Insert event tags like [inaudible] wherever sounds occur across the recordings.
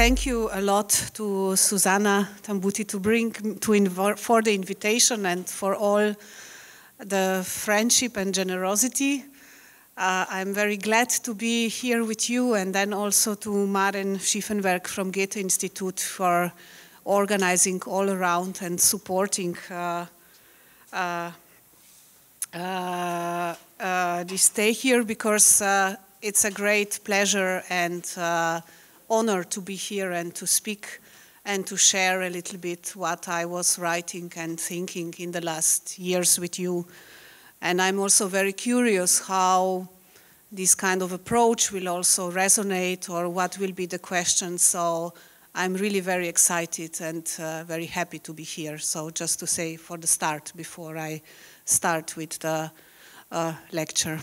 thank you a lot to Susana Tambutti to bring to for the invitation and for all the friendship and generosity. Uh, I'm very glad to be here with you and then also to Maren Schiffenberg from Goethe Institute for organizing all around and supporting uh, uh, uh, uh this stay here because uh, it's a great pleasure and honor to be here and to speak and to share a little bit what I was writing and thinking in the last years with you. And I'm also very curious how this kind of approach will also resonate or what will be the questions. So I'm really very excited and uh, very happy to be here. So just to say for the start, before I start with the uh, lecture.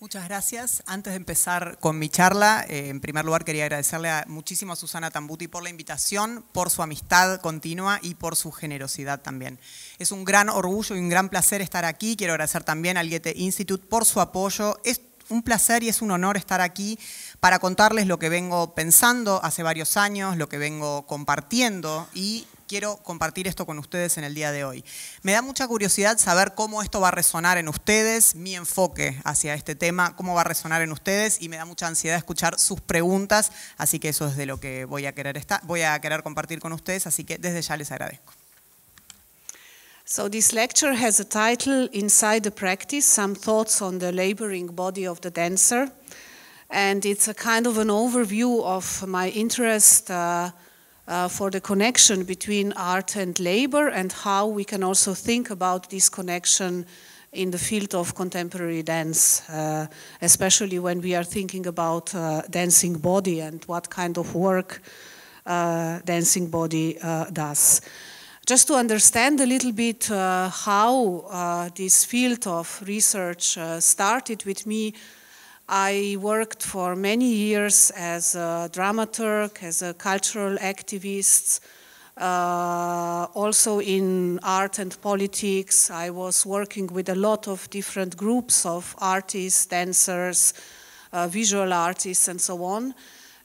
Muchas gracias. Antes de empezar con mi charla, eh, en primer lugar quería agradecerle muchísimo a Susana Tambuti por la invitación, por su amistad continua y por su generosidad también. Es un gran orgullo y un gran placer estar aquí. Quiero agradecer también al Goethe Institute por su apoyo. Es un placer y es un honor estar aquí para contarles lo que vengo pensando hace varios años, lo que vengo compartiendo y quiero compartir esto con ustedes en el día de hoy. Me da mucha curiosidad saber cómo esto va a resonar en ustedes, mi enfoque hacia este tema, cómo va a resonar en ustedes y me da mucha ansiedad escuchar sus preguntas, así que eso es de lo que voy a querer, estar, voy a querer compartir con ustedes, así que desde ya les agradezco. So this lecture has a title, Inside the Practice, Some Thoughts on the Laboring Body of the Dancer. And it's a kind of an overview of my interest uh, uh, for the connection between art and labor and how we can also think about this connection in the field of contemporary dance, uh, especially when we are thinking about uh, dancing body and what kind of work uh, dancing body uh, does. Just to understand a little bit uh, how this field of research started with me, I worked for many years as a dramaturg, as a cultural activist, uh, also in art and politics. I was working with a lot of different groups of artists, dancers, uh, visual artists, and so on.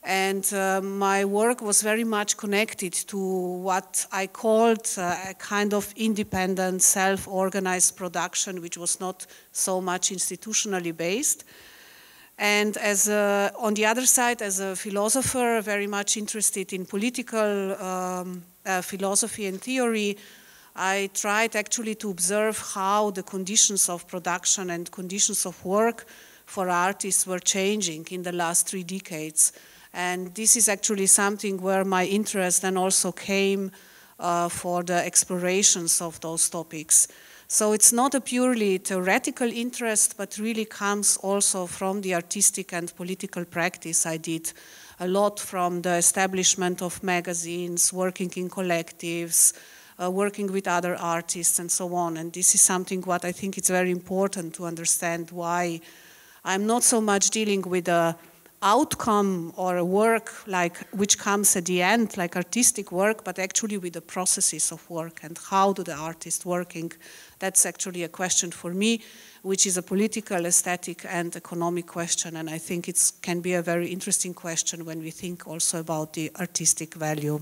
And uh, my work was very much connected to what I called uh, a kind of independent, self organized production, which was not so much institutionally based. And as a, on the other side, as a philosopher, very much interested in political um, uh, philosophy and theory, I tried actually to observe how the conditions of production and conditions of work for artists were changing in the last three decades. And this is actually something where my interest then also came uh, for the explorations of those topics. So it's not a purely theoretical interest, but really comes also from the artistic and political practice I did a lot from the establishment of magazines, working in collectives, uh, working with other artists and so on. And this is something what I think it's very important to understand why I'm not so much dealing with a outcome or a work like which comes at the end like artistic work but actually with the processes of work and how do the artists working that's actually a question for me which is a political aesthetic and economic question and i think it can be a very interesting question when we think also about the artistic value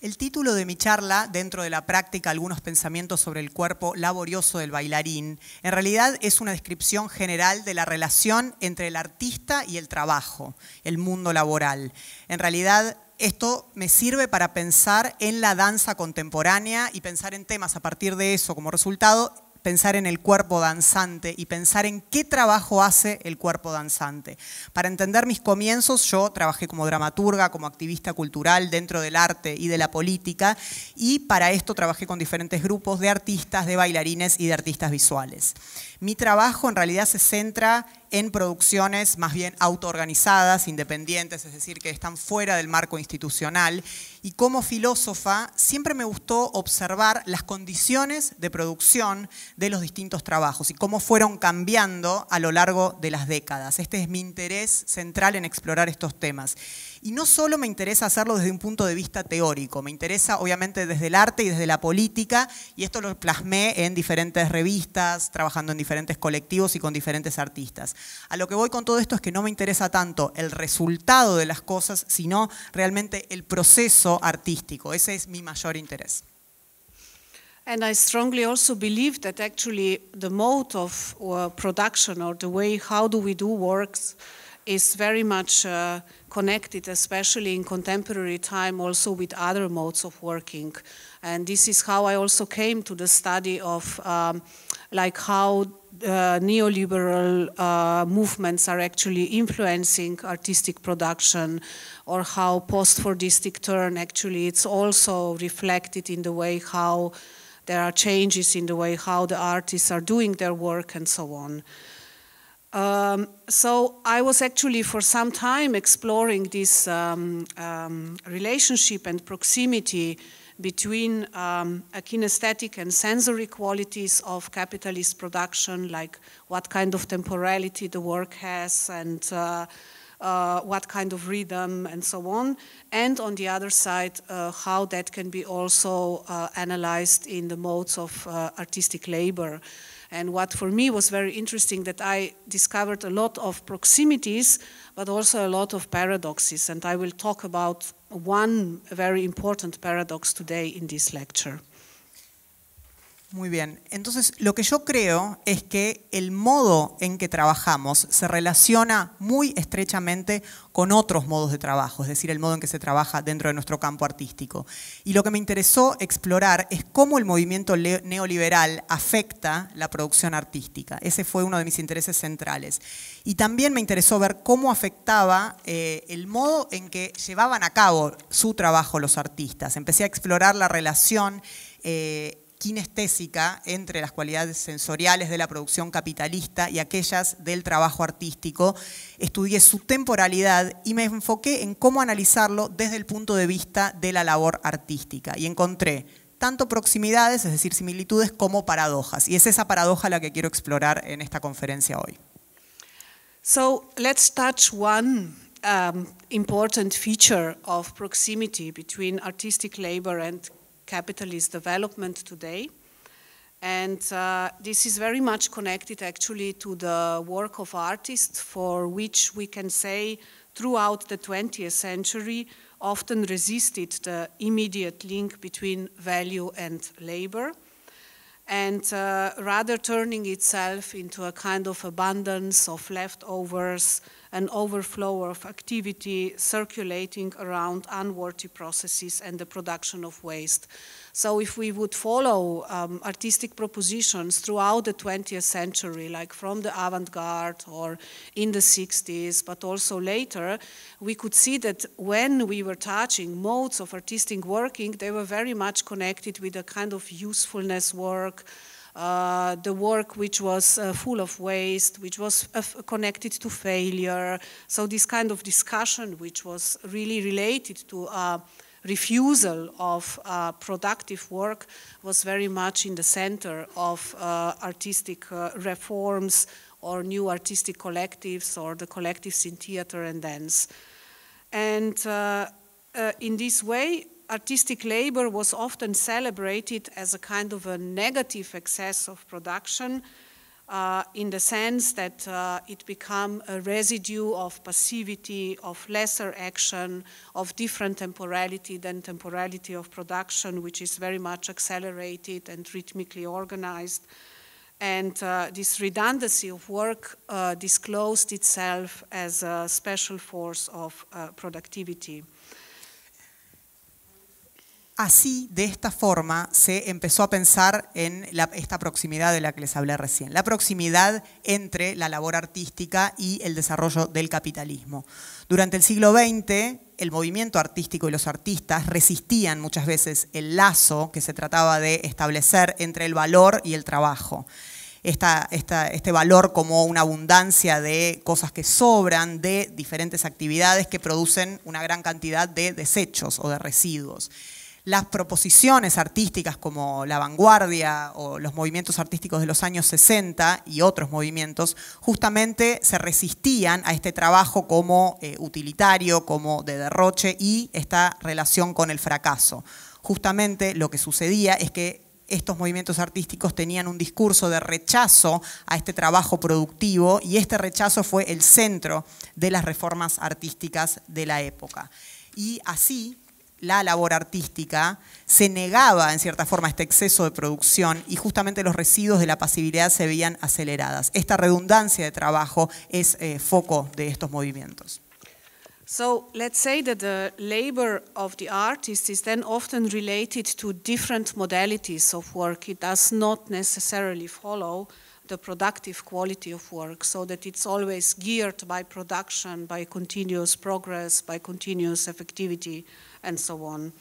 El título de mi charla, dentro de la práctica, algunos pensamientos sobre el cuerpo laborioso del bailarín, en realidad es una descripción general de la relación entre el artista y el trabajo, el mundo laboral. En realidad, esto me sirve para pensar en la danza contemporánea y pensar en temas a partir de eso como resultado pensar en el cuerpo danzante y pensar en qué trabajo hace el cuerpo danzante. Para entender mis comienzos, yo trabajé como dramaturga, como activista cultural dentro del arte y de la política, y para esto trabajé con diferentes grupos de artistas, de bailarines y de artistas visuales. Mi trabajo en realidad se centra en producciones más bien autoorganizadas, independientes, es decir, que están fuera del marco institucional. Y como filósofa siempre me gustó observar las condiciones de producción de los distintos trabajos y cómo fueron cambiando a lo largo de las décadas. Este es mi interés central en explorar estos temas. Y no solo me interesa hacerlo desde un punto de vista teórico, me interesa obviamente desde el arte y desde la política, y esto lo plasmé en diferentes revistas, trabajando en diferentes colectivos y con diferentes artistas. A lo que voy con todo esto es que no me interesa tanto el resultado de las cosas, sino realmente el proceso artístico. Ese es mi mayor interés. And I strongly also believe that actually the mode of uh, production or the way how do we do works is very much uh, connected, especially in contemporary time, also with other modes of working. And this is how I also came to the study of um, like how uh, neoliberal uh, movements are actually influencing artistic production or how post-Fordistic turn actually it's also reflected in the way how there are changes in the way how the artists are doing their work and so on. Um, so I was actually for some time exploring this um, um, relationship and proximity between um, a kinesthetic and sensory qualities of capitalist production, like what kind of temporality the work has and uh, uh, what kind of rhythm and so on, and on the other side, uh, how that can be also uh, analyzed in the modes of uh, artistic labor. And what for me was very interesting that I discovered a lot of proximities, but also a lot of paradoxes. And I will talk about one very important paradox today in this lecture. Muy bien. Entonces, lo que yo creo es que el modo en que trabajamos se relaciona muy estrechamente con otros modos de trabajo, es decir, el modo en que se trabaja dentro de nuestro campo artístico. Y lo que me interesó explorar es cómo el movimiento neoliberal afecta la producción artística. Ese fue uno de mis intereses centrales. Y también me interesó ver cómo afectaba eh, el modo en que llevaban a cabo su trabajo los artistas. Empecé a explorar la relación eh, kinestésica entre las cualidades sensoriales de la producción capitalista y aquellas del trabajo artístico. Estudié su temporalidad y me enfoqué en cómo analizarlo desde el punto de vista de la labor artística. Y encontré tanto proximidades, es decir, similitudes, como paradojas. Y es esa paradoja la que quiero explorar en esta conferencia hoy. So let's touch one um, important feature of proximity between artistic labor and capitalist development today. And uh, this is very much connected actually to the work of artists for which we can say throughout the 20th century often resisted the immediate link between value and labor and uh, rather turning itself into a kind of abundance of leftovers, an overflow of activity circulating around unworthy processes and the production of waste. So if we would follow um, artistic propositions throughout the 20th century, like from the avant-garde or in the 60s, but also later, we could see that when we were touching modes of artistic working, they were very much connected with a kind of usefulness work, uh, the work which was uh, full of waste, which was uh, connected to failure. So this kind of discussion, which was really related to uh, refusal of uh, productive work was very much in the center of uh, artistic uh, reforms or new artistic collectives or the collectives in theater and dance. And in this way, artistic labor was often celebrated as a kind of a negative excess of production uh, in the sense that uh, it become a residue of passivity, of lesser action, of different temporality than temporality of production, which is very much accelerated and rhythmically organized. And uh, this redundancy of work uh, disclosed itself as a special force of uh, productivity. Así, de esta forma, se empezó a pensar en esta proximidad de la que les hablé recién, la proximidad entre la labor artística y el desarrollo del capitalismo. Durante el siglo XX, el movimiento artístico y los artistas resistían muchas veces el lazo que se trataba de establecer entre el valor y el trabajo. este valor como una abundancia de cosas que sobran, de diferentes actividades que producen una gran cantidad de desechos o de residuos. Las proposiciones artísticas como la vanguardia o los movimientos artísticos de los años 60 y otros movimientos justamente se resistían a este trabajo como eh, utilitario, como de derroche y esta relación con el fracaso. Justamente lo que sucedía es que estos movimientos artísticos tenían un discurso de rechazo a este trabajo productivo y este rechazo fue el centro de las reformas artísticas de la época. Y así la labor artística se negaba en cierta forma este exceso de producción y justamente los residuos de la pasividad se veían aceleradas. Esta redundancia de trabajo es eh, foco de estos movimientos. So let's say that the labor of the artist is then often related to different modalities of work. It does not necessarily follow the productive quality of work, so that it's always geared by production, by continuous progress, by continuous effectivity, and so on.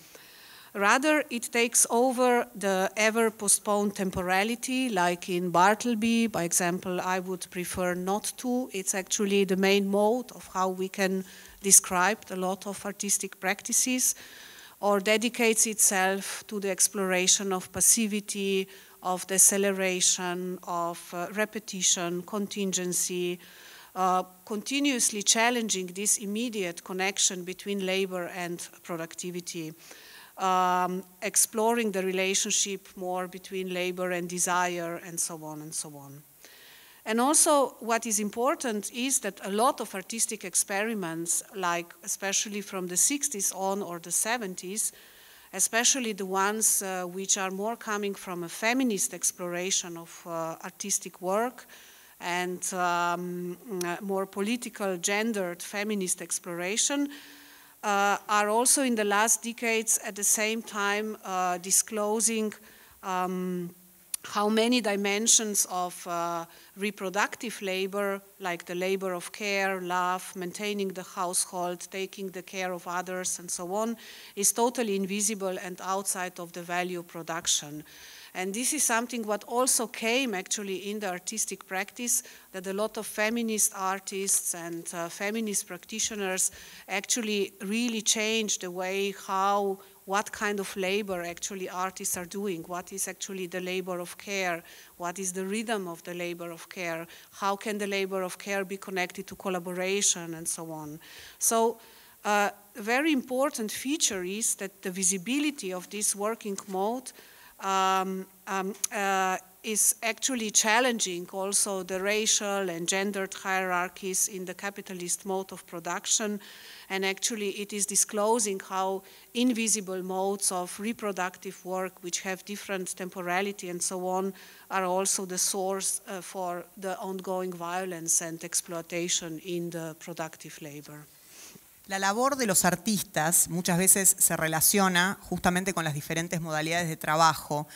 Rather, it takes over the ever postponed temporality, like in Bartleby, by example, I would prefer not to. It's actually the main mode of how we can describe a lot of artistic practices, or dedicates itself to the exploration of passivity, of deceleration, of uh, repetition, contingency, uh, continuously challenging this immediate connection between labor and productivity um, exploring the relationship more between labor and desire, and so on and so on. And also, what is important is that a lot of artistic experiments, like especially from the 60s on or the 70s, especially the ones uh, which are more coming from a feminist exploration of uh, artistic work and um, more political, gendered feminist exploration, uh, are also in the last decades at the same time uh, disclosing um, how many dimensions of uh, reproductive labor, like the labor of care, love, maintaining the household, taking the care of others, and so on, is totally invisible and outside of the value production. And this is something what also came actually in the artistic practice, that a lot of feminist artists and uh, feminist practitioners actually really changed the way how what kind of labor actually artists are doing, what is actually the labor of care, what is the rhythm of the labor of care, how can the labor of care be connected to collaboration and so on. So uh, a very important feature is that the visibility of this working mode um, um, uh, is actually challenging also the racial and gendered hierarchies in the capitalist mode of production. And actually, it is disclosing how invisible modes of reproductive work, which have different temporality and so on, are also the source uh, for the ongoing violence and exploitation in the productive labor. La labor de los artistas muchas veces se relaciona justamente con las diferentes modalidades de trabajo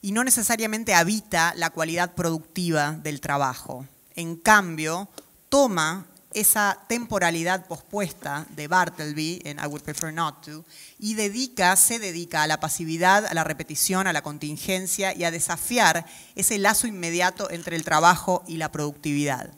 y no necesariamente habita la cualidad productiva del trabajo. En cambio, toma esa temporalidad pospuesta de Bartleby en I Would Prefer Not To y dedica, se dedica a la pasividad, a la repetición, a la contingencia y a desafiar ese lazo inmediato entre el trabajo y la productividad.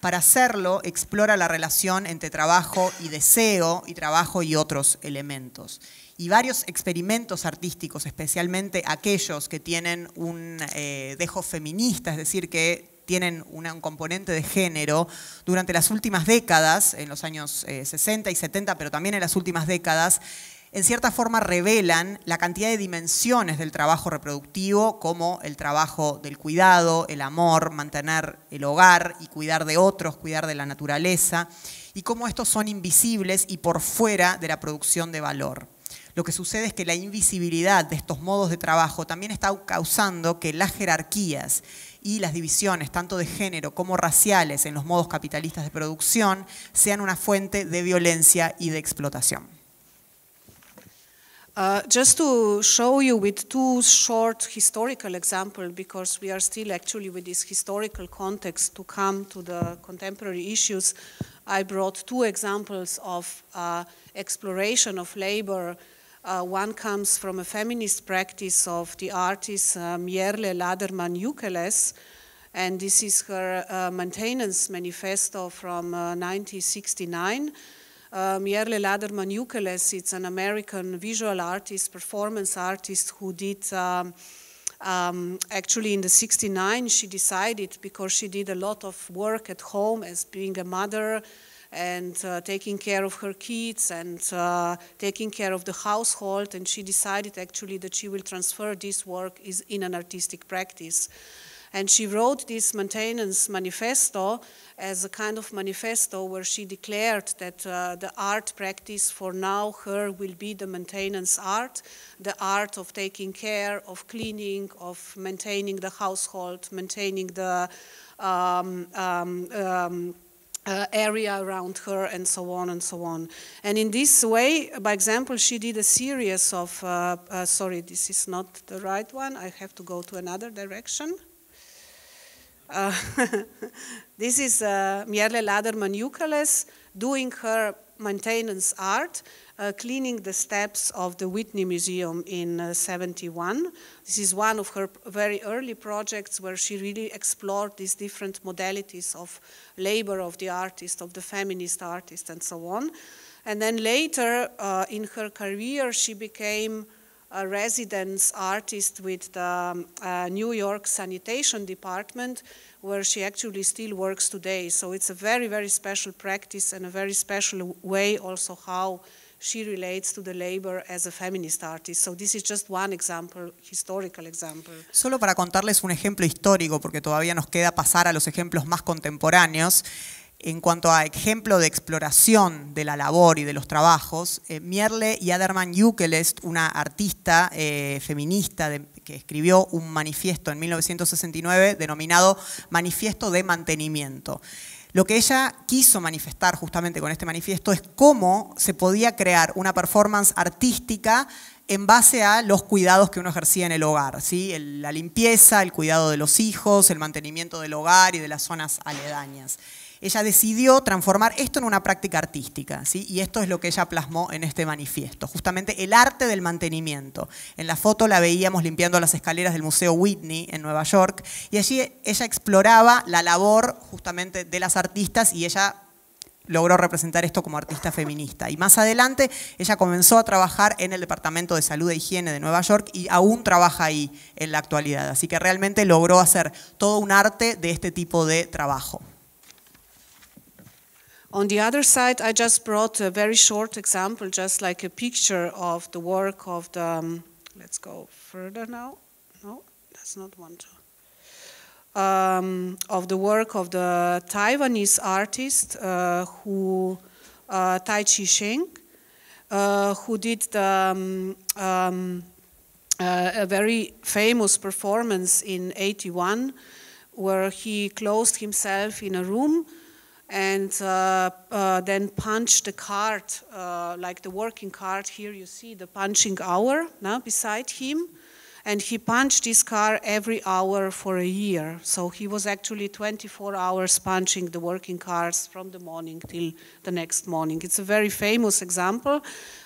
Para hacerlo, explora la relación entre trabajo y deseo y trabajo y otros elementos. Y varios experimentos artísticos, especialmente aquellos que tienen un eh, dejo feminista, es decir, que tienen un componente de género, durante las últimas décadas, en los años 60 eh, y 70, pero también en las últimas décadas, en cierta forma revelan la cantidad de dimensiones del trabajo reproductivo, como el trabajo del cuidado, el amor, mantener el hogar y cuidar de otros, cuidar de la naturaleza, y cómo estos son invisibles y por fuera de la producción de valor. Lo que sucede es que la invisibilidad de estos modos de trabajo también está causando que las jerarquías y las divisiones, tanto de género como raciales, en los modos capitalistas de producción, sean una fuente de violencia y de explotación. Uh, just to show you with two short historical examples, because we are still actually with this historical context to come to the contemporary issues, I brought two examples of uh, exploration of labor. Uh, one comes from a feminist practice of the artist uh, Mierle Laderman Ukeles, and this is her uh, maintenance manifesto from 1969. Mierle Laderman Ukeles, it's an American visual artist, performance artist who did um, um, actually in the 69 she decided because she did a lot of work at home as being a mother and uh, taking care of her kids and uh, taking care of the household and she decided actually that she will transfer this work is in an artistic practice. And she wrote this maintenance manifesto as a kind of manifesto where she declared that uh, the art practice for now her will be the maintenance art, the art of taking care, of cleaning, of maintaining the household, maintaining the um, um, um, uh, area around her and so on and so on. And in this way, by example, she did a series of, uh, uh, sorry, this is not the right one, I have to go to another direction. Uh, [laughs] this is uh, Mierle Laderman Ukeles doing her maintenance art, uh, cleaning the steps of the Whitney Museum in uh, 71. This is one of her very early projects where she really explored these different modalities of labor of the artist, of the feminist artist, and so on. And then later uh, in her career, she became a residence artist with the um, uh, New York Sanitation Department, where she actually still works today. So it's a very, very special practice and a very special way also how she relates to the labor as a feminist artist. So this is just one example, historical example. Solo para contarles un ejemplo histórico, porque todavía nos queda pasar a los ejemplos más contemporáneos. En cuanto a ejemplo de exploración de la labor y de los trabajos, eh, Mierle Yaderman Ukelest, una artista eh, feminista que escribió un manifiesto en 1969 denominado Manifiesto de Mantenimiento. Lo que ella quiso manifestar justamente con este manifiesto es cómo se podía crear una performance artística en base a los cuidados que uno ejercía en el hogar, ¿sí? la limpieza, el cuidado de los hijos, el mantenimiento del hogar y de las zonas aledañas ella decidió transformar esto en una práctica artística, ¿sí? y esto es lo que ella plasmó en este manifiesto, justamente el arte del mantenimiento. En la foto la veíamos limpiando las escaleras del Museo Whitney en Nueva York, y allí ella exploraba la labor justamente de las artistas y ella logró representar esto como artista feminista. Y más adelante ella comenzó a trabajar en el Departamento de Salud e Higiene de Nueva York y aún trabaja ahí en la actualidad. Así que realmente logró hacer todo un arte de este tipo de trabajo. On the other side, I just brought a very short example, just like a picture of the work of the. Um, let's go further now. No, that's not one. Um, of the work of the Taiwanese artist uh, who uh, Tehching Hsieh, uh, who did the, um, um uh, a very famous performance in 81 where he closed himself in a room and uh, uh, then punch the card, uh, like the working card. Here you see the punching hour now beside him. And he punched this car every hour for a year. So he was actually 24 hours punching the working cars from the morning till the next morning. It's a very famous example,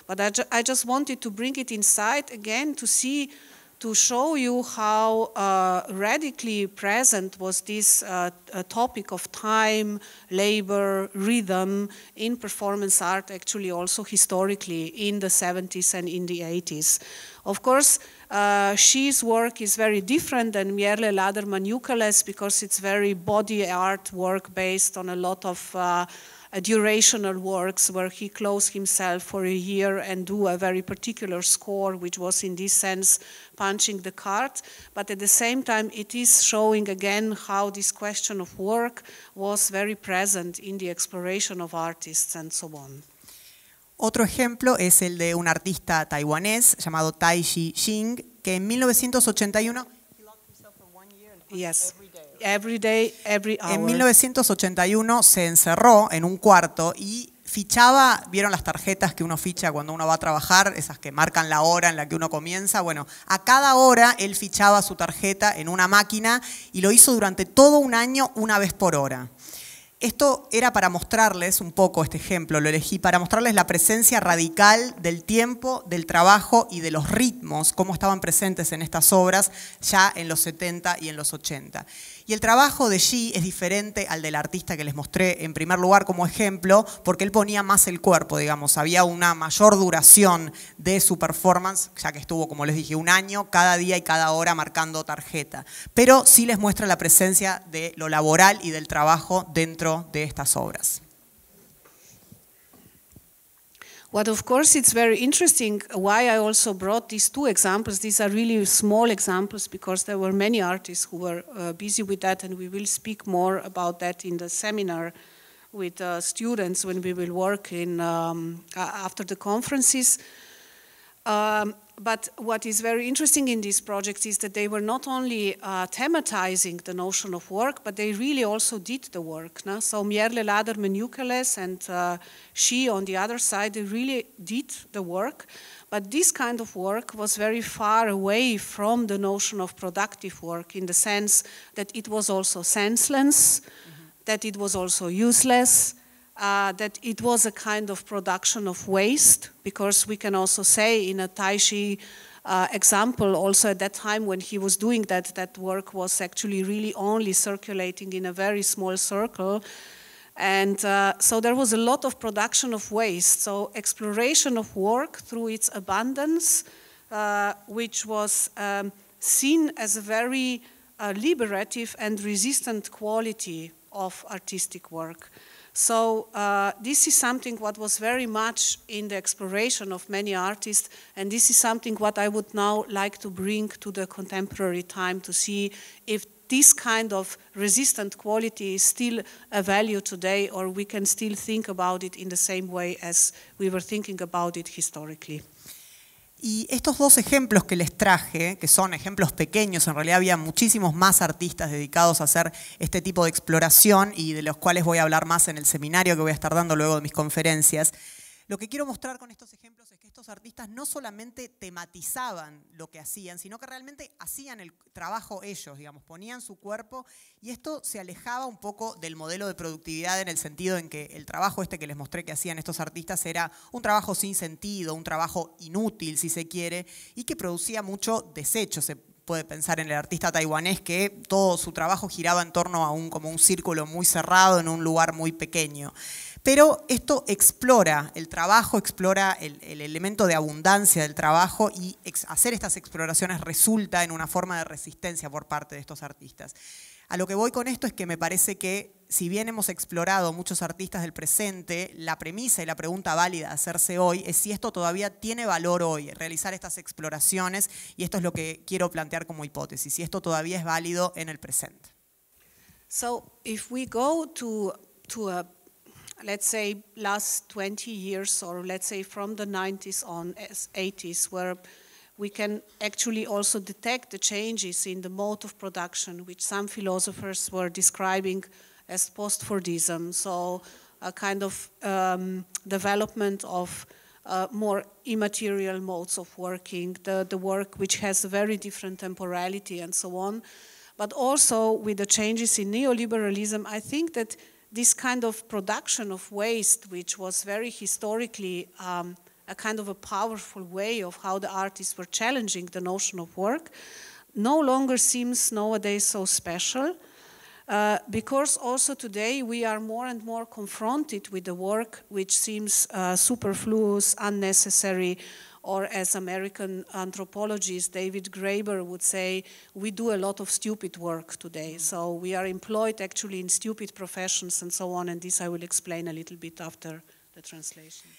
but I, ju I just wanted to bring it inside again to see to show you how uh, radically present was this uh, topic of time, labor, rhythm in performance art, actually also historically in the 70s and in the 80s. Of course, uh, she's work is very different than Mierle Laderman Ukeles because it's very body art work based on a lot of uh, durational works where he closed himself for a year and do a very particular score, which was in this sense punching the card. But at the same time, it is showing again how this question of work was very present in the exploration of artists and so on. Otro ejemplo es el de un artista taiwanés llamado Tehching Hsieh, que en 1981 Yes. Every day, every hour. En 1981 se encerró en un cuarto y fichaba, ¿vieron las tarjetas que uno ficha cuando uno va a trabajar? Esas que marcan la hora en la que uno comienza. Bueno, a cada hora él fichaba su tarjeta en una máquina y lo hizo durante todo un año una vez por hora. esto era para mostrarles un poco este ejemplo, lo elegí para mostrarles la presencia radical del tiempo, del trabajo y de los ritmos, cómo estaban presentes en estas obras ya en los 70 y en los 80. Y el trabajo de Xi es diferente al del artista que les mostré en primer lugar como ejemplo, porque él ponía más el cuerpo, digamos, había una mayor duración de su performance, ya que estuvo, como les dije, un año, cada día y cada hora marcando tarjeta. Pero sí les muestra la presencia de lo laboral y del trabajo dentro de estas obras. What of course it's very interesting why I also brought these two examples. These are really small examples because there were many artists who were uh, busy with that and we will speak more about that in the seminar with uh, students when we will work in um, after the conferences. Um, but what is very interesting in these projects is that they were not only uh, thematizing the notion of work, but they really also did the work. No? So Mierle Laderman Ukeles and uh, Xi on the other side, they really did the work. But this kind of work was very far away from the notion of productive work in the sense that it was also senseless, mm -hmm. that it was also useless, uh, that it was a kind of production of waste, because we can also say in a Taishi uh, example, also at that time when he was doing that, that work was actually really only circulating in a very small circle. And uh, so there was a lot of production of waste. So exploration of work through its abundance, uh, which was um, seen as a very uh, liberative and resistant quality of artistic work. So uh, this is something what was very much in the exploration of many artists, and this is something what I would now like to bring to the contemporary time to see if this kind of resistant quality is still a value today, or we can still think about it in the same way as we were thinking about it historically. Y estos dos ejemplos que les traje, que son ejemplos pequeños, en realidad había muchísimos más artistas dedicados a hacer este tipo de exploración y de los cuales voy a hablar más en el seminario que voy a estar dando luego de mis conferencias. Lo que quiero mostrar con estos ejemplos es que estos artistas no solamente tematizaban lo que hacían, sino que realmente hacían el trabajo ellos, digamos, ponían su cuerpo y esto se alejaba un poco del modelo de productividad en el sentido en que el trabajo este que les mostré que hacían estos artistas era un trabajo sin sentido, un trabajo inútil si se quiere, y que producía mucho desecho. Se puede pensar en el artista taiwanés que todo su trabajo giraba en torno a un, como un círculo muy cerrado en un lugar muy pequeño. Pero esto explora el trabajo, explora el, elemento de abundancia del trabajo y hacer estas exploraciones resulta en una forma de resistencia por parte de estos artistas. A lo que voy con esto es que me parece que si bien hemos explorado muchos artistas del presente, la premisa y la pregunta válida a hacerse hoy es si esto todavía tiene valor hoy, realizar estas exploraciones, y esto es lo que quiero plantear como hipótesis, si esto todavía es válido en el presente. So, if we go to, to a let's say, last 20 years, or let's say from the 90s on 80s, where we can actually also detect the changes in the mode of production, which some philosophers were describing as post-Fordism, so a kind of um, development of uh, more immaterial modes of working, the, the work which has a very different temporality and so on. But also with the changes in neoliberalism, I think that this kind of production of waste, which was very historically um, a kind of a powerful way of how the artists were challenging the notion of work, no longer seems nowadays so special. Uh, because also today we are more and more confronted with the work which seems uh, superfluous, unnecessary, or as American anthropologist David Graeber would say, we do a lot of stupid work today. Mm. So we are employed actually in stupid professions and so on, and this I will explain a little bit after the translation.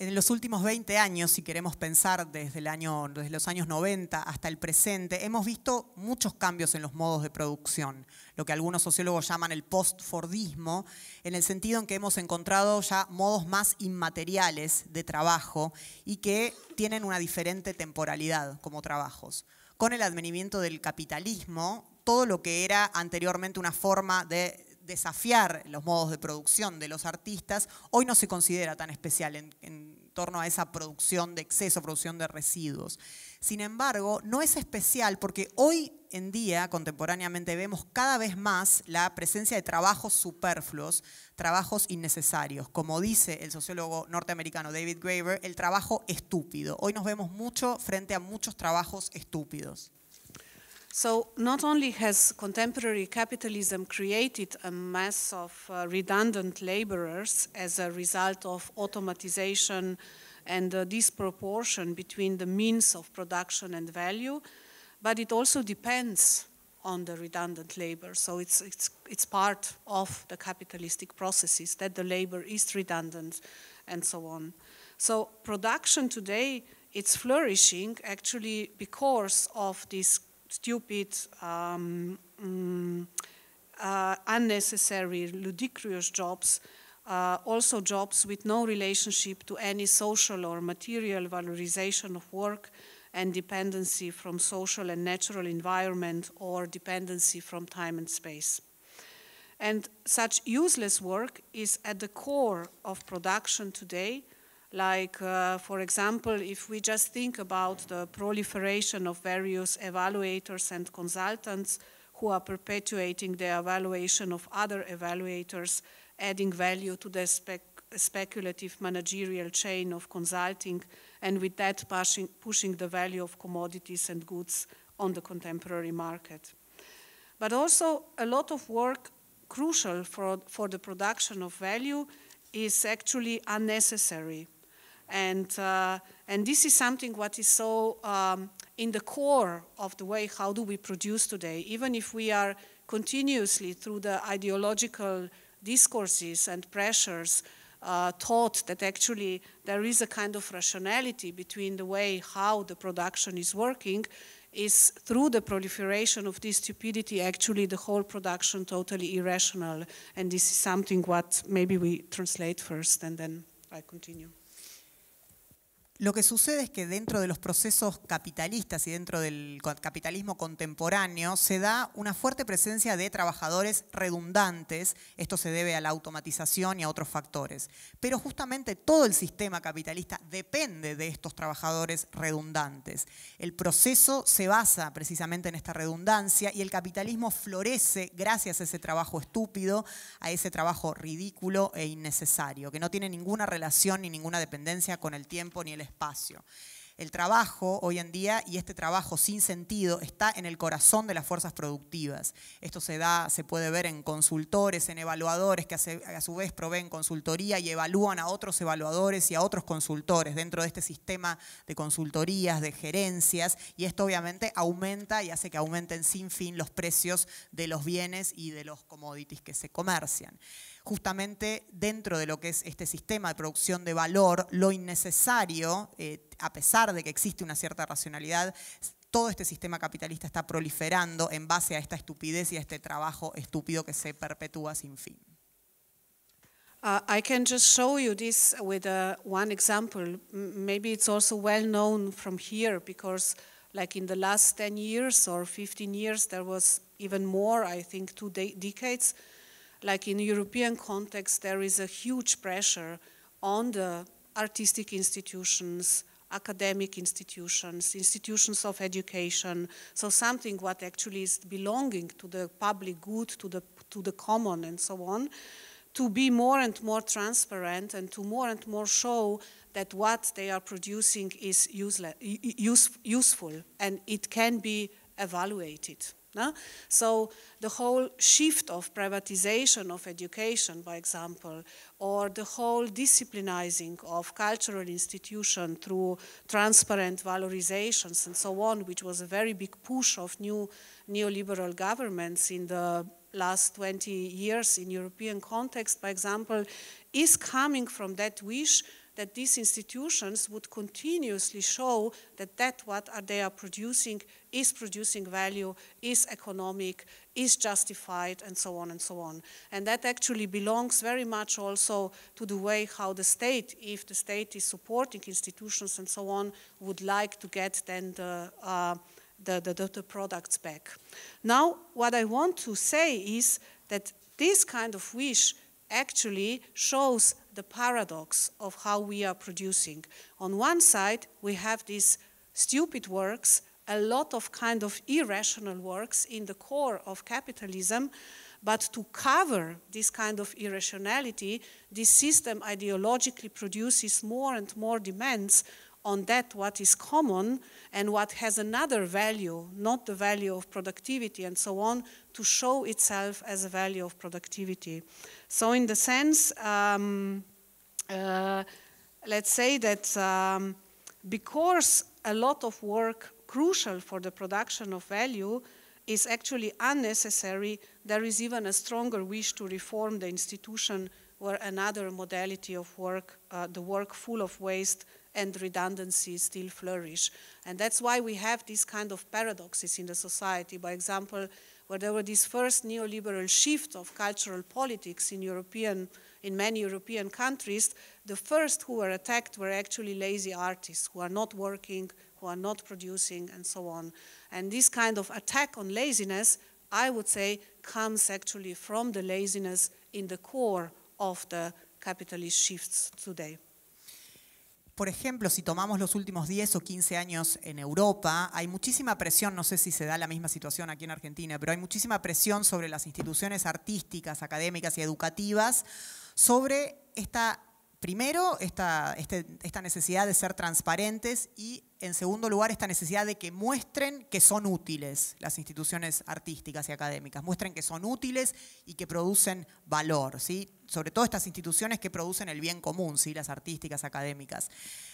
En los últimos 20 años, si queremos pensar desde, el año, desde los años 90 hasta el presente, hemos visto muchos cambios en los modos de producción, lo que algunos sociólogos llaman el post-fordismo, en el sentido en que hemos encontrado ya modos más inmateriales de trabajo y que tienen una diferente temporalidad como trabajos. Con el advenimiento del capitalismo, todo lo que era anteriormente una forma de desafiar los modos de producción de los artistas, hoy no se considera tan especial en, torno a esa producción de exceso, producción de residuos. Sin embargo, no es especial porque hoy en día, contemporáneamente, vemos cada vez más la presencia de trabajos superfluos, trabajos innecesarios. Como dice el sociólogo norteamericano David Graeber, el trabajo estúpido. Hoy nos vemos mucho frente a muchos trabajos estúpidos. So not only has contemporary capitalism created a mass of uh, redundant laborers as a result of automatization and the disproportion between the means of production and value, but it also depends on the redundant labor. So it's, it's, it's part of the capitalistic processes that the labor is redundant and so on. So production today, it's flourishing actually because of this stupid, um, mm, uh, unnecessary, ludicrous jobs, uh, also jobs with no relationship to any social or material valorization of work and dependency from social and natural environment or dependency from time and space. And such useless work is at the core of production today like, uh, for example, if we just think about the proliferation of various evaluators and consultants who are perpetuating the evaluation of other evaluators, adding value to the spec speculative managerial chain of consulting, and with that pushing, pushing the value of commodities and goods on the contemporary market. But also a lot of work crucial for, for the production of value is actually unnecessary. And, uh, and this is something what is so um, in the core of the way how do we produce today, even if we are continuously through the ideological discourses and pressures uh, taught that actually there is a kind of rationality between the way how the production is working is through the proliferation of this stupidity actually the whole production totally irrational and this is something what maybe we translate first and then I continue. Lo que sucede es que dentro de los procesos capitalistas y dentro del capitalismo contemporáneo se da una fuerte presencia de trabajadores redundantes. Esto se debe a la automatización y a otros factores. Pero justamente todo el sistema capitalista depende de estos trabajadores redundantes. El proceso se basa precisamente en esta redundancia y el capitalismo florece gracias a ese trabajo estúpido, a ese trabajo ridículo e innecesario, que no tiene ninguna relación ni ninguna dependencia con el tiempo ni el espacio. El trabajo hoy en día y este trabajo sin sentido está en el corazón de las fuerzas productivas. Esto se da, se puede ver en consultores, en evaluadores que a su vez proveen consultoría y evalúan a otros evaluadores y a otros consultores dentro de este sistema de consultorías, de gerencias, y esto obviamente aumenta y hace que aumenten sin fin los precios de los bienes y de los commodities que se comercian justamente dentro de lo que es este sistema de producción de valor, lo innecesario, eh, a pesar de que existe una cierta racionalidad, todo este sistema capitalista está proliferando en base a esta estupidez y a este trabajo estúpido que se perpetúa sin fin. Uh, I can just show you this with uh, one example. maybe it's also well known from here because, like in the last 10 years or 15 years, there was even more, I think, two de decades. Like in European context, there is a huge pressure on the artistic institutions, academic institutions, institutions of education, so something what actually is belonging to the public good, to the, to the common and so on, to be more and more transparent and to more and more show that what they are producing is useful and it can be evaluated. No? So the whole shift of privatization of education, by example, or the whole disciplinizing of cultural institutions through transparent valorizations and so on, which was a very big push of new neoliberal governments in the last 20 years in European context, by example, is coming from that wish that these institutions would continuously show that that what are they are producing is producing value, is economic, is justified, and so on and so on. And that actually belongs very much also to the way how the state, if the state is supporting institutions and so on, would like to get then the uh, the, the, the, products back. Now, what I want to say is that this kind of wish actually shows the paradox of how we are producing. On one side, we have these stupid works, a lot of kind of irrational works in the core of capitalism, but to cover this kind of irrationality, this system ideologically produces more and more demands on that what is common and what has another value, not the value of productivity and so on, to show itself as a value of productivity. So in the sense, um, uh, let's say that um, because a lot of work crucial for the production of value is actually unnecessary, there is even a stronger wish to reform the institution where another modality of work, uh, the work full of waste and redundancies still flourish. And that's why we have these kind of paradoxes in the society. By example, where there were this first neoliberal shift of cultural politics in European, in many European countries, the first who were attacked were actually lazy artists who are not working, who are not producing, and so on. And this kind of attack on laziness, I would say, comes actually from the laziness in the core of the capitalist shifts today. Por ejemplo, si tomamos los últimos 10 o 15 años en Europa, hay muchísima presión, no sé si se da la misma situación aquí en Argentina, pero hay muchísima presión sobre las instituciones artísticas, académicas y educativas sobre esta Primero, esta, este, esta, necesidad de ser transparentes y, en segundo lugar, esta necesidad de que muestren que son útiles las instituciones artísticas y académicas, muestren que son útiles y que producen valor, ¿sí? sobre todo estas instituciones que producen el bien común, ¿sí? las artísticas, académicas.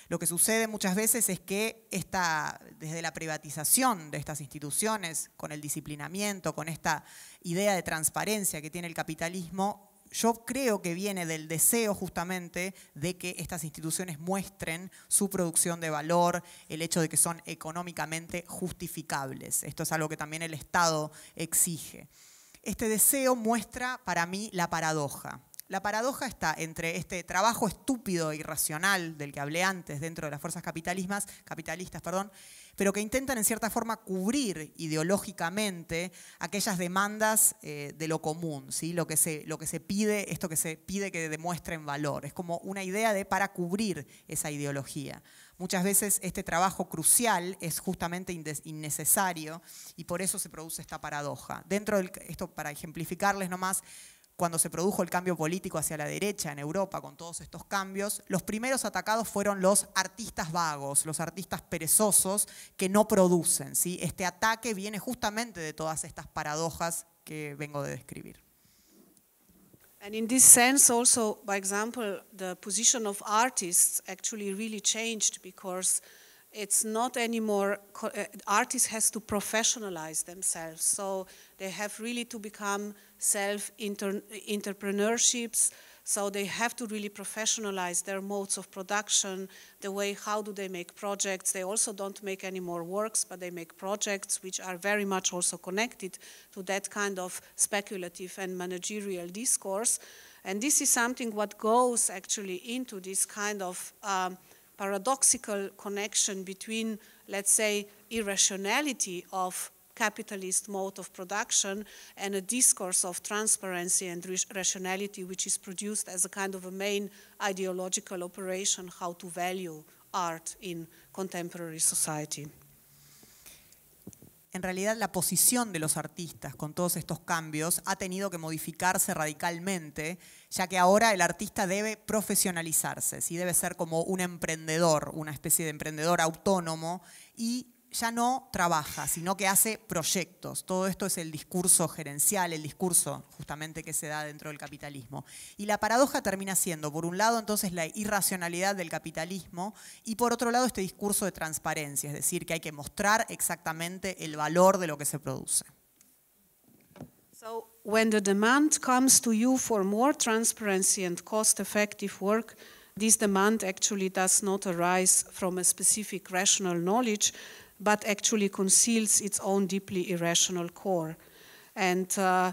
Lo que sucede muchas veces es que esta, desde la privatización de estas instituciones, con el disciplinamiento, con esta idea de transparencia que tiene el capitalismo, yo creo que viene del deseo justamente de que estas instituciones muestren su producción de valor, el hecho de que son económicamente justificables. Esto es algo que también el Estado exige. Este deseo muestra para mí la paradoja. La paradoja está entre este trabajo estúpido e irracional del que hablé antes dentro de las fuerzas capitalistas, perdón, pero que intentan en cierta forma cubrir ideológicamente aquellas demandas eh, de lo común, ¿sí? lo, que se, lo que se pide, esto que se pide que demuestren valor. Es como una idea de para cubrir esa ideología. Muchas veces este trabajo crucial es justamente innecesario y por eso se produce esta paradoja. Dentro del, esto para ejemplificarles nomás, cuando se produjo el cambio político hacia la derecha en Europa con todos estos cambios, los primeros atacados fueron los artistas vagos, los artistas perezosos que no producen. ¿sí? Este ataque viene justamente de todas estas paradojas que vengo de describir. And in this sense also, by example, the position of artists actually really changed because it's not anymore, uh, artists has to professionalize themselves. So they have really to become self-entrepreneurships. So they have to really professionalize their modes of production, the way, how do they make projects. They also don't make any more works, but they make projects which are very much also connected to that kind of speculative and managerial discourse. And this is something what goes actually into this kind of um, paradoxical connection between, let's say, irrationality of capitalist mode of production and a discourse of transparency and rationality which is produced as a kind of a main ideological operation how to value art in contemporary society. En realidad la posición de los artistas con todos estos cambios ha tenido que modificarse radicalmente, ya que ahora el artista debe profesionalizarse, ¿sí? debe ser como un emprendedor, una especie de emprendedor autónomo y ya no trabaja, sino que hace proyectos. Todo esto es el discurso gerencial, el discurso justamente que se da dentro del capitalismo. Y la paradoja termina siendo, por un lado, entonces la irracionalidad del capitalismo y por otro lado este discurso de transparencia, es decir, que hay que mostrar exactamente el valor de lo que se produce. So, when the demand comes to you for more transparency and cost-effective work, this demand actually does not arise from a specific rational knowledge, but actually conceals its own deeply irrational core. And uh,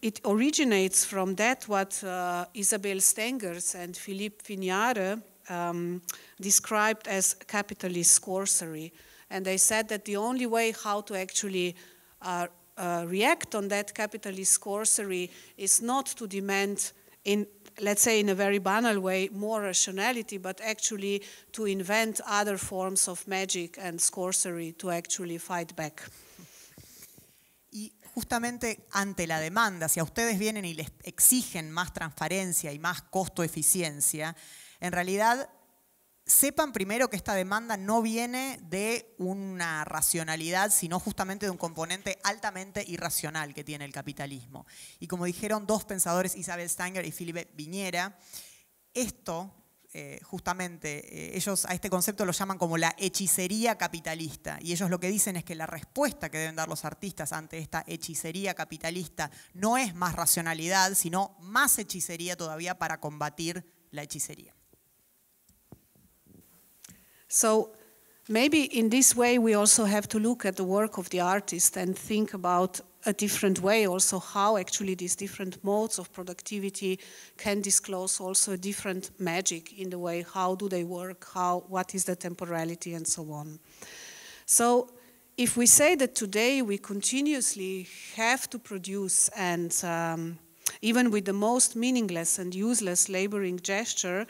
it originates from that what uh, Isabelle Stengers and Philippe Pignarre um, described as capitalist sorcery. And they said that the only way how to actually uh, uh react on that capitalist sorcery is not to demand in let's say in a very banal way, more rationality, but actually to invent other forms of magic and sorcery to actually fight back. Y justamente ante la demanda, si a ustedes vienen y les exigen más transparencia y más costo-eficiencia, en realidad sepan primero que esta demanda no viene de una racionalidad, sino justamente de un componente altamente irracional que tiene el capitalismo. Y como dijeron dos pensadores, Isabel Stenger y Felipe Viñera, esto, eh, justamente, eh, ellos a este concepto lo llaman como la hechicería capitalista. Y ellos lo que dicen es que la respuesta que deben dar los artistas ante esta hechicería capitalista no es más racionalidad, sino más hechicería todavía para combatir la hechicería. So maybe in this way we also have to look at the work of the artist and think about a different way also how actually these different modes of productivity can disclose also a different magic in the way how do they work how what is the temporality and so on. So if we say that today we continuously have to produce and um, even with the most meaningless and useless laboring gesture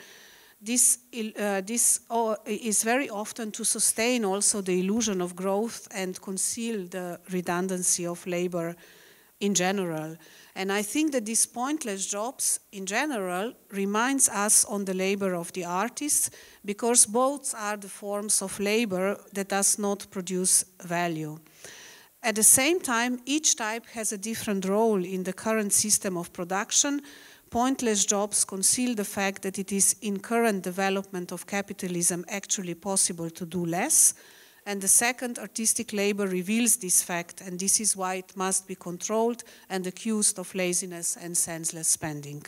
this, uh, this uh, is very often to sustain also the illusion of growth and conceal the redundancy of labor in general. And I think that these pointless jobs in general reminds us on the labor of the artists because both are the forms of labor that does not produce value. At the same time, each type has a different role in the current system of production pointless jobs conceal the fact that it is in current development of capitalism actually possible to do less. And the second, artistic labor reveals this fact, and this is why it must be controlled and accused of laziness and senseless spending.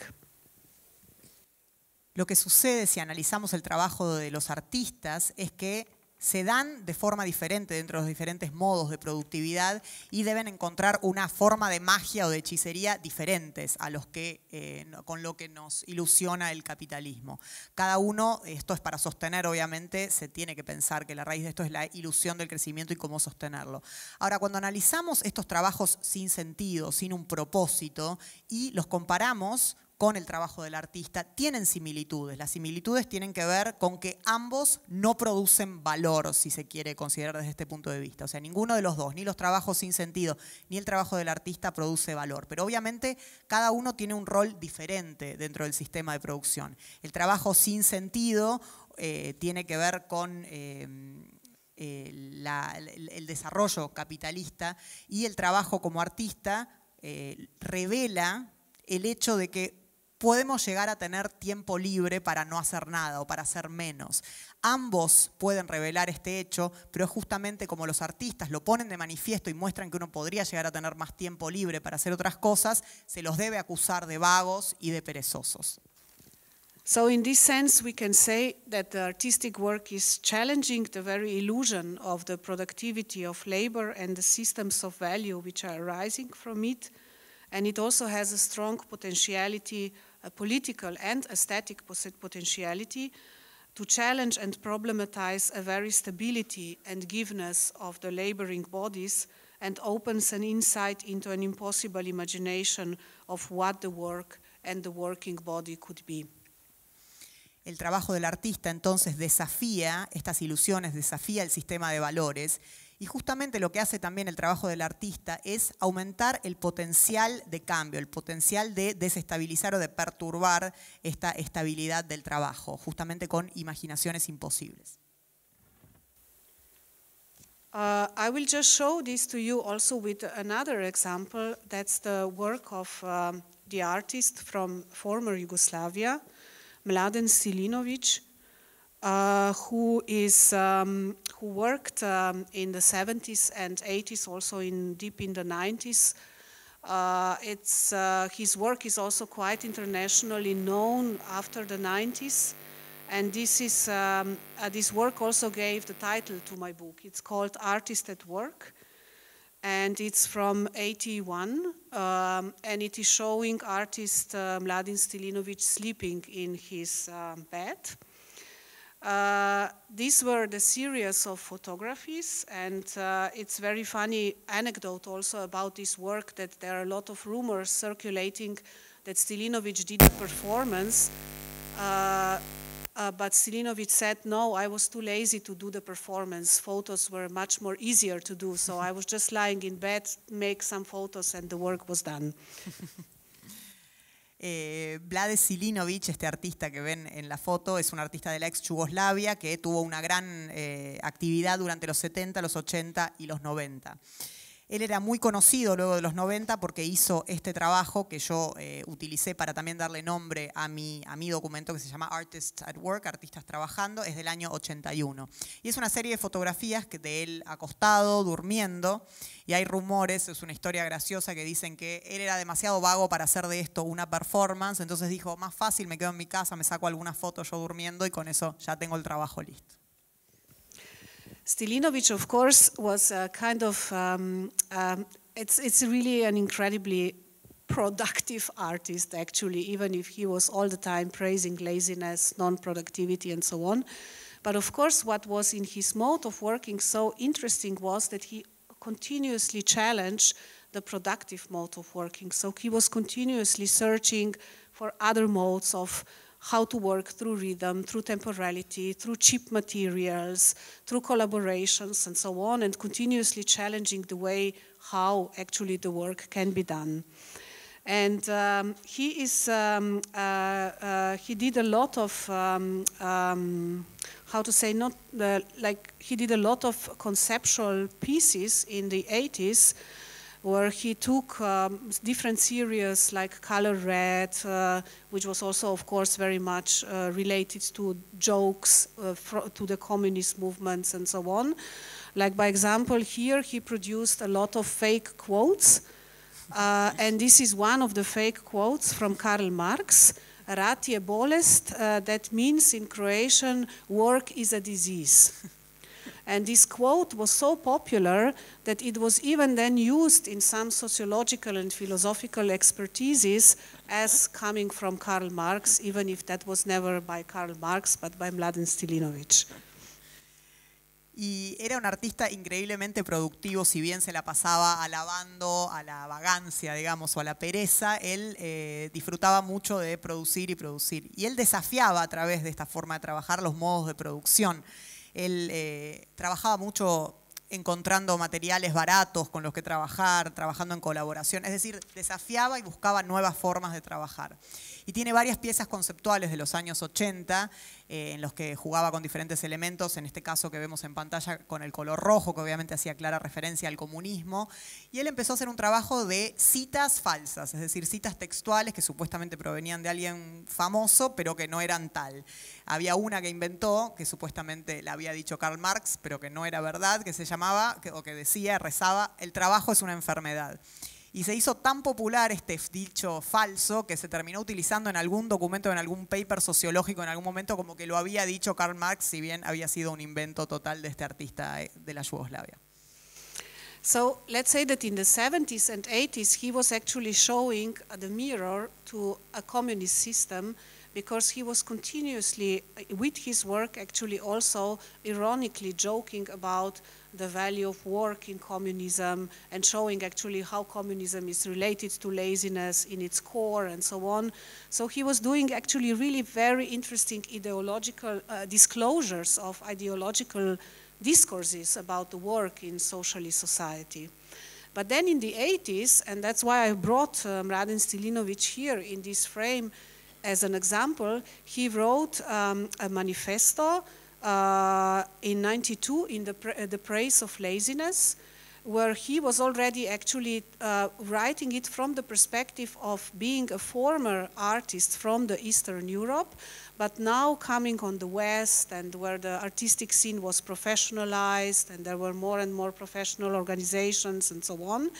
Lo que sucede si analizamos el trabajo de los artistas es que se dan de forma diferente dentro de los diferentes modos de productividad y deben encontrar una forma de magia o de hechicería diferentes a los que, eh, con lo que nos ilusiona el capitalismo. Cada uno, esto es para sostener, obviamente, se tiene que pensar que la raíz de esto es la ilusión del crecimiento y cómo sostenerlo. Ahora, cuando analizamos estos trabajos sin sentido, sin un propósito, y los comparamos con el trabajo del artista tienen similitudes. Las similitudes tienen que ver con que ambos no producen valor, si se quiere considerar desde este punto de vista. O sea, ninguno de los dos, ni los trabajos sin sentido, ni el trabajo del artista produce valor. Pero obviamente cada uno tiene un rol diferente dentro del sistema de producción. El trabajo sin sentido eh, tiene que ver con... Eh, el, desarrollo capitalista y el trabajo como artista eh, revela el hecho de que podemos llegar a tener tiempo libre para no hacer nada o para hacer menos. Ambos pueden revelar este hecho, pero justamente como los artistas lo ponen de manifiesto y muestran que uno podría llegar a tener más tiempo libre para hacer otras cosas, se los debe acusar de vagos y de perezosos. So in this sense we can say that the artistic work is challenging the very illusion of the productivity of labor and the systems of value which are arising from it. And it also has a strong potentiality a political and aesthetic potentiality to challenge and problematize a very stability and giveness of the laboring bodies and opens an insight into an impossible imagination of what the work and the working body could be. El trabajo del artista entonces desafía estas ilusiones, desafía el sistema de valores Y justamente lo que hace también el trabajo del artista es aumentar el potencial de cambio, el potencial de desestabilizar o de perturbar esta estabilidad del trabajo, justamente con imaginaciones imposibles. Uh, I will just show this to you also with another example. That's the work of um, the artist from former Yugoslavia, Mladen Stilinovic. Uh, who is um, who worked um, in the 70s and 80s, also in deep in the 90s. Uh, it's uh, his work is also quite internationally known after the 90s, and this is um, uh, this work also gave the title to my book. It's called Artist at Work, and it's from 81, um, and it is showing artist uh, Mladen Stilinovic sleeping in his um, bed Uh, these were the series of photographies, and uh, it's very funny anecdote also about this work that there are a lot of rumors circulating that Stilinovic did a performance, uh, uh, but Stilinovic said, no, I was too lazy to do the performance. Photos were much more easier to do, so I was just lying in bed, make some photos, and the work was done. [laughs] Eh, Vlade Silinovic, este artista que ven en la foto, es un artista de la ex Yugoslavia que tuvo una gran eh, actividad durante los 70, los 80 y los 90. Él era muy conocido luego de los 90 porque hizo este trabajo que yo eh, utilicé para también darle nombre a mi, a mi documento que se llama Artists at Work, Artistas Trabajando, es del año 81. Y es una serie de fotografías de él acostado, durmiendo, y hay rumores, es una historia graciosa que dicen que él era demasiado vago para hacer de esto una performance, entonces dijo, más fácil, me quedo en mi casa, me saco algunas fotos yo durmiendo y con eso ya tengo el trabajo listo. Stilinovic, of course, was a kind of, um, um, it's, it's really an incredibly productive artist, actually, even if he was all the time praising laziness, non-productivity, and so on. But of course, what was in his mode of working so interesting was that he continuously challenged the productive mode of working. So he was continuously searching for other modes of how to work through rhythm, through temporality, through cheap materials, through collaborations, and so on, and continuously challenging the way how actually the work can be done. And um, he is um, uh, uh, he did a lot of um, um how to say not uh, like he did a lot of conceptual pieces in the 80s where he took um, different series like Color Red, uh, which was also, of course, very much uh, related to jokes uh, to the communist movements and so on. Like, by example, here he produced a lot of fake quotes. Uh, and this is one of the fake quotes from Karl Marx. Rad je bolest, uh, that means in Croatian, work is a disease. [laughs] And this quote was so popular that it was even then used in some sociological and philosophical expertises as coming from Karl Marx, even if that was never by Karl Marx, but by Mladen Stilinovic. Y era un artista increíblemente productivo, si bien se la pasaba alabando a la vagancia, digamos, o a la pereza, él eh, disfrutaba mucho de producir y producir. Y él desafiaba a través de esta forma de trabajar los modos de producción. Él eh, trabajaba mucho encontrando materiales baratos con los que trabajar, trabajando en colaboración, es decir, desafiaba y buscaba nuevas formas de trabajar. Y tiene varias piezas conceptuales de los años 80 eh, en los que jugaba con diferentes elementos, en este caso que vemos en pantalla con el color rojo, que obviamente hacía clara referencia al comunismo, y él empezó a hacer un trabajo de citas falsas, es decir, citas textuales que supuestamente provenían de alguien famoso, pero que no eran tal. Había una que inventó, que supuestamente la había dicho Karl Marx, pero que no era verdad, que se llamaba, o que decía, rezaba, el trabajo es una enfermedad. Y se hizo tan popular este dicho falso que se terminó utilizando en algún documento, en algún paper sociológico en algún momento como que lo había dicho Karl Marx, si bien había sido un invento total de este artista eh, de la Yugoslavia. So let's say that in the 70s and 80s he was actually showing the mirror to a communist system because he was continuously, with his work, actually also ironically joking about the value of work in communism and showing actually how communism is related to laziness in its core and so on. So he was doing actually really very interesting ideological uh, disclosures of ideological discourses about the work in socialist society. But then in the 80s, and that's why I brought um, Mladen Stilinovic here in this frame as an example, he wrote um, a manifesto uh, in 92 in the, pra the praise of laziness, where he was already actually uh, writing it from the perspective of being a former artist from the Eastern Europe, but now coming on the West and where the artistic scene was professionalized and there were more and more professional organizations and so on.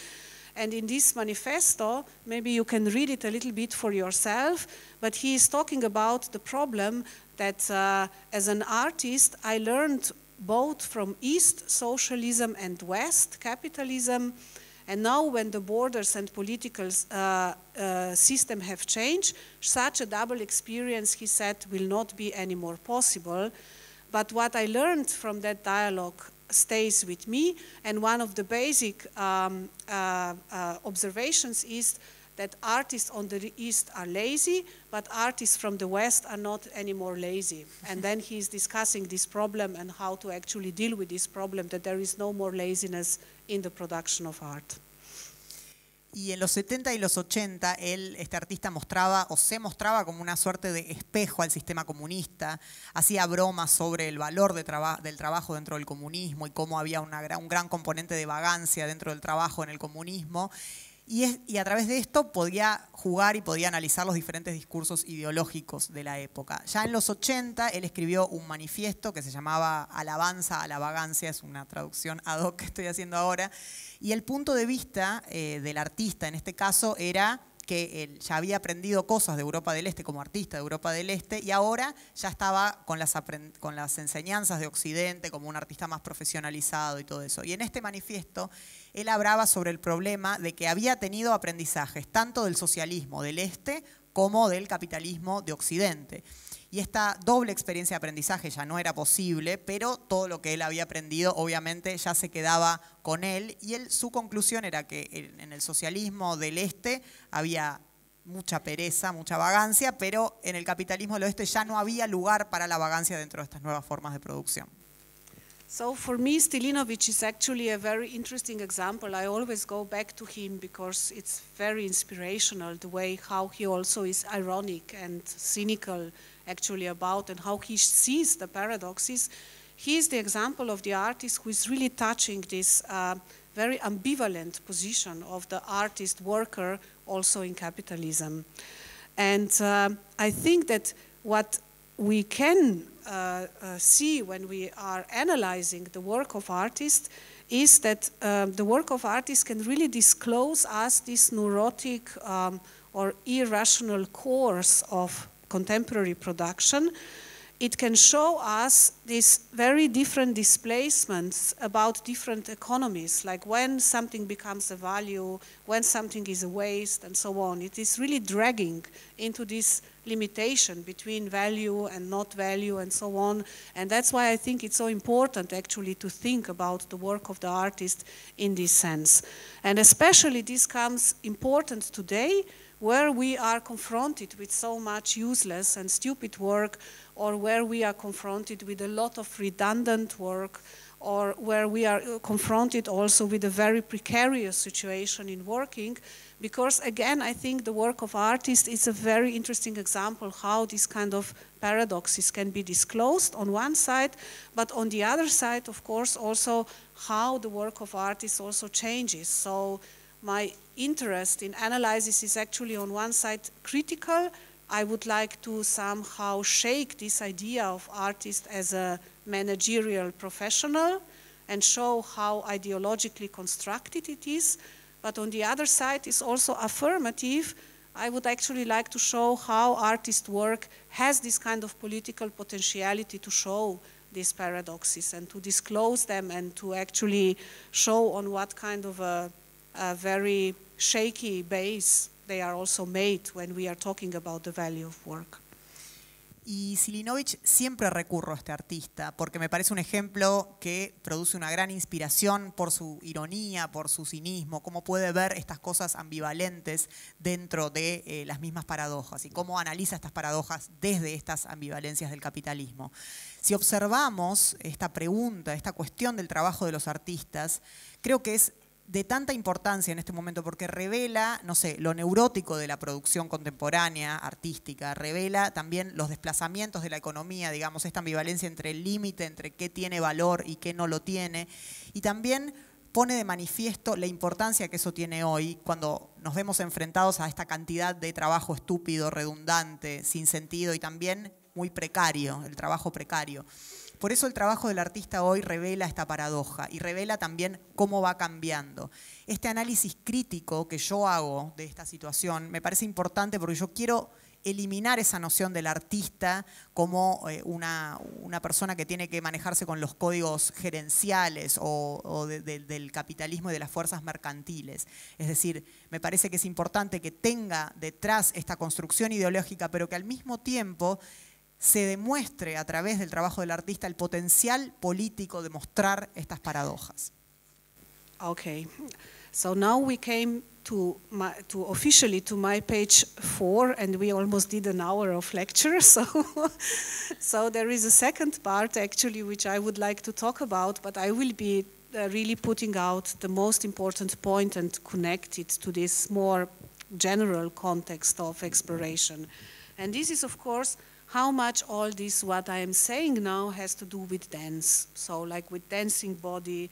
And in this manifesto, maybe you can read it a little bit for yourself, but he is talking about the problem that uh, as an artist, I learned both from East socialism and West capitalism. And now when the borders and political uh, uh, system have changed, such a double experience, he said, will not be any more possible. But what I learned from that dialogue stays with me, and one of the basic um, uh, uh, observations is that artists on the east are lazy, but artists from the west are not anymore lazy. And then he's discussing this problem and how to actually deal with this problem, that there is no more laziness in the production of art. Y en los 70 y los 80, él, este artista mostraba o se mostraba como una suerte de espejo al sistema comunista, hacía bromas sobre el valor de del trabajo dentro del comunismo y cómo había una, un gran componente de vagancia dentro del trabajo en el comunismo. Y, a través de esto podía jugar y podía analizar los diferentes discursos ideológicos de la época. Ya en los 80 él escribió un manifiesto que se llamaba Alabanza a la vagancia, es una traducción ad hoc que estoy haciendo ahora, y el punto de vista eh, del artista en este caso era que él ya había aprendido cosas de Europa del Este como artista de Europa del Este y ahora ya estaba con las, con las enseñanzas de Occidente como un artista más profesionalizado y todo eso. Y en este manifiesto él hablaba sobre el problema de que había tenido aprendizajes tanto del socialismo del Este como del capitalismo de Occidente. Y esta doble experiencia de aprendizaje ya no era posible, pero todo lo que él había aprendido obviamente ya se quedaba con él. Y él, su conclusión era que en el socialismo del este había mucha pereza, mucha vagancia, pero en el capitalismo del oeste ya no había lugar para la vagancia dentro de estas nuevas formas de producción. So for me, Stilinovic is actually a very interesting example. I always go back to him because it's very inspirational, the way how he also is ironic and cynical actually about and how he sees the paradoxes. He is the example of the artist who is really touching this uh, very ambivalent position of the artist worker also in capitalism. And uh, I think that what we can see when we are analyzing the work of artists is that um, the work of artists can really disclose us this neurotic um, or irrational course of contemporary production it can show us these very different displacements about different economies, like when something becomes a value, when something is a waste, and so on. It is really dragging into this limitation between value and not value and so on. And that's why I think it's so important actually to think about the work of the artist in this sense. And especially this comes important today where we are confronted with so much useless and stupid work, or where we are confronted with a lot of redundant work, or where we are uh, confronted also with a very precarious situation in working, because again, I think the work of artists is a very interesting example how these kind of paradoxes can be disclosed on one side, but on the other side, of course, also how the work of artists also changes. So my interest in analysis is actually on one side critical. I would like to somehow shake this idea of artist as a managerial professional and show how ideologically constructed it is. But on the other side is also affirmative. I would actually like to show how artist work has this kind of political potentiality to show these paradoxes and to disclose them and to actually show on what kind of a a very shaky base they are also made when we are talking about the value of work. Y Silinovich siempre recurro a este artista porque me parece un ejemplo que produce una gran inspiración por su ironía, por su cinismo, cómo puede ver estas cosas ambivalentes dentro de eh, las mismas paradojas y cómo analiza estas paradojas desde estas ambivalencias del capitalismo. Si observamos esta pregunta, esta cuestión del trabajo de los artistas, creo que es de tanta importancia en este momento porque revela, no sé, lo neurótico de la producción contemporánea, artística, revela también los desplazamientos de la economía, digamos, esta ambivalencia entre el límite, entre qué tiene valor y qué no lo tiene, y también pone de manifiesto la importancia que eso tiene hoy cuando nos vemos enfrentados a esta cantidad de trabajo estúpido, redundante, sin sentido y también muy precario, el trabajo precario. Por eso el trabajo del artista hoy revela esta paradoja y revela también cómo va cambiando. Este análisis crítico que yo hago de esta situación me parece importante porque yo quiero eliminar esa noción del artista como eh, una, persona que tiene que manejarse con los códigos gerenciales o, del capitalismo y de las fuerzas mercantiles. Es decir, me parece que es importante que tenga detrás esta construcción ideológica, pero que al mismo tiempo se demuestre a través del trabajo del artista el potencial político de mostrar estas paradojas. Okay, so now we came to, my, to officially to my page four, and we almost did an hour of lecture. [laughs] So, so there is a second part actually which I would like to talk about, but I will be uh, really putting out the most important point and connect it to this more general context of exploration. And this is, of course, how much all this what I am saying now has to do with dance. So, like with dancing body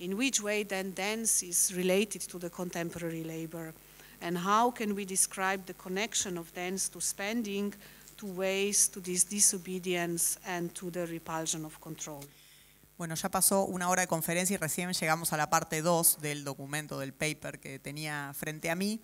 in which way then dance is related to the contemporary labor, and how can we describe the connection of dance to spending, to waste, to this disobedience, and to the repulsion of control. Bueno, ya pasó una hora de conferencia y recién llegamos a la parte 2 del documento, del paper que tenía frente a mí.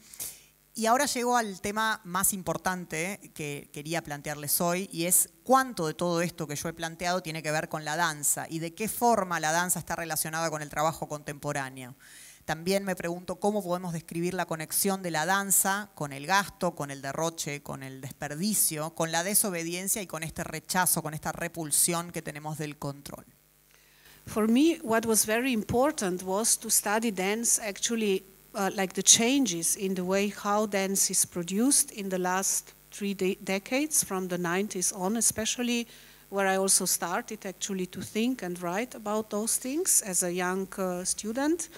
Y ahora llego al tema más importante que quería plantearles hoy y es cuánto de todo esto que yo he planteado tiene que ver con la danza y de qué forma la danza está relacionada con el trabajo contemporáneo. También me pregunto cómo podemos describir la conexión de la danza con el gasto, con el derroche, con el desperdicio, con la desobediencia y con este rechazo, con esta repulsión que tenemos del control. For me, what was very important was to study dance actually uh, like the changes in the way how dance is produced in the last three de decades, from the 90s on, especially, where I also started actually to think and write about those things as a young uh, student.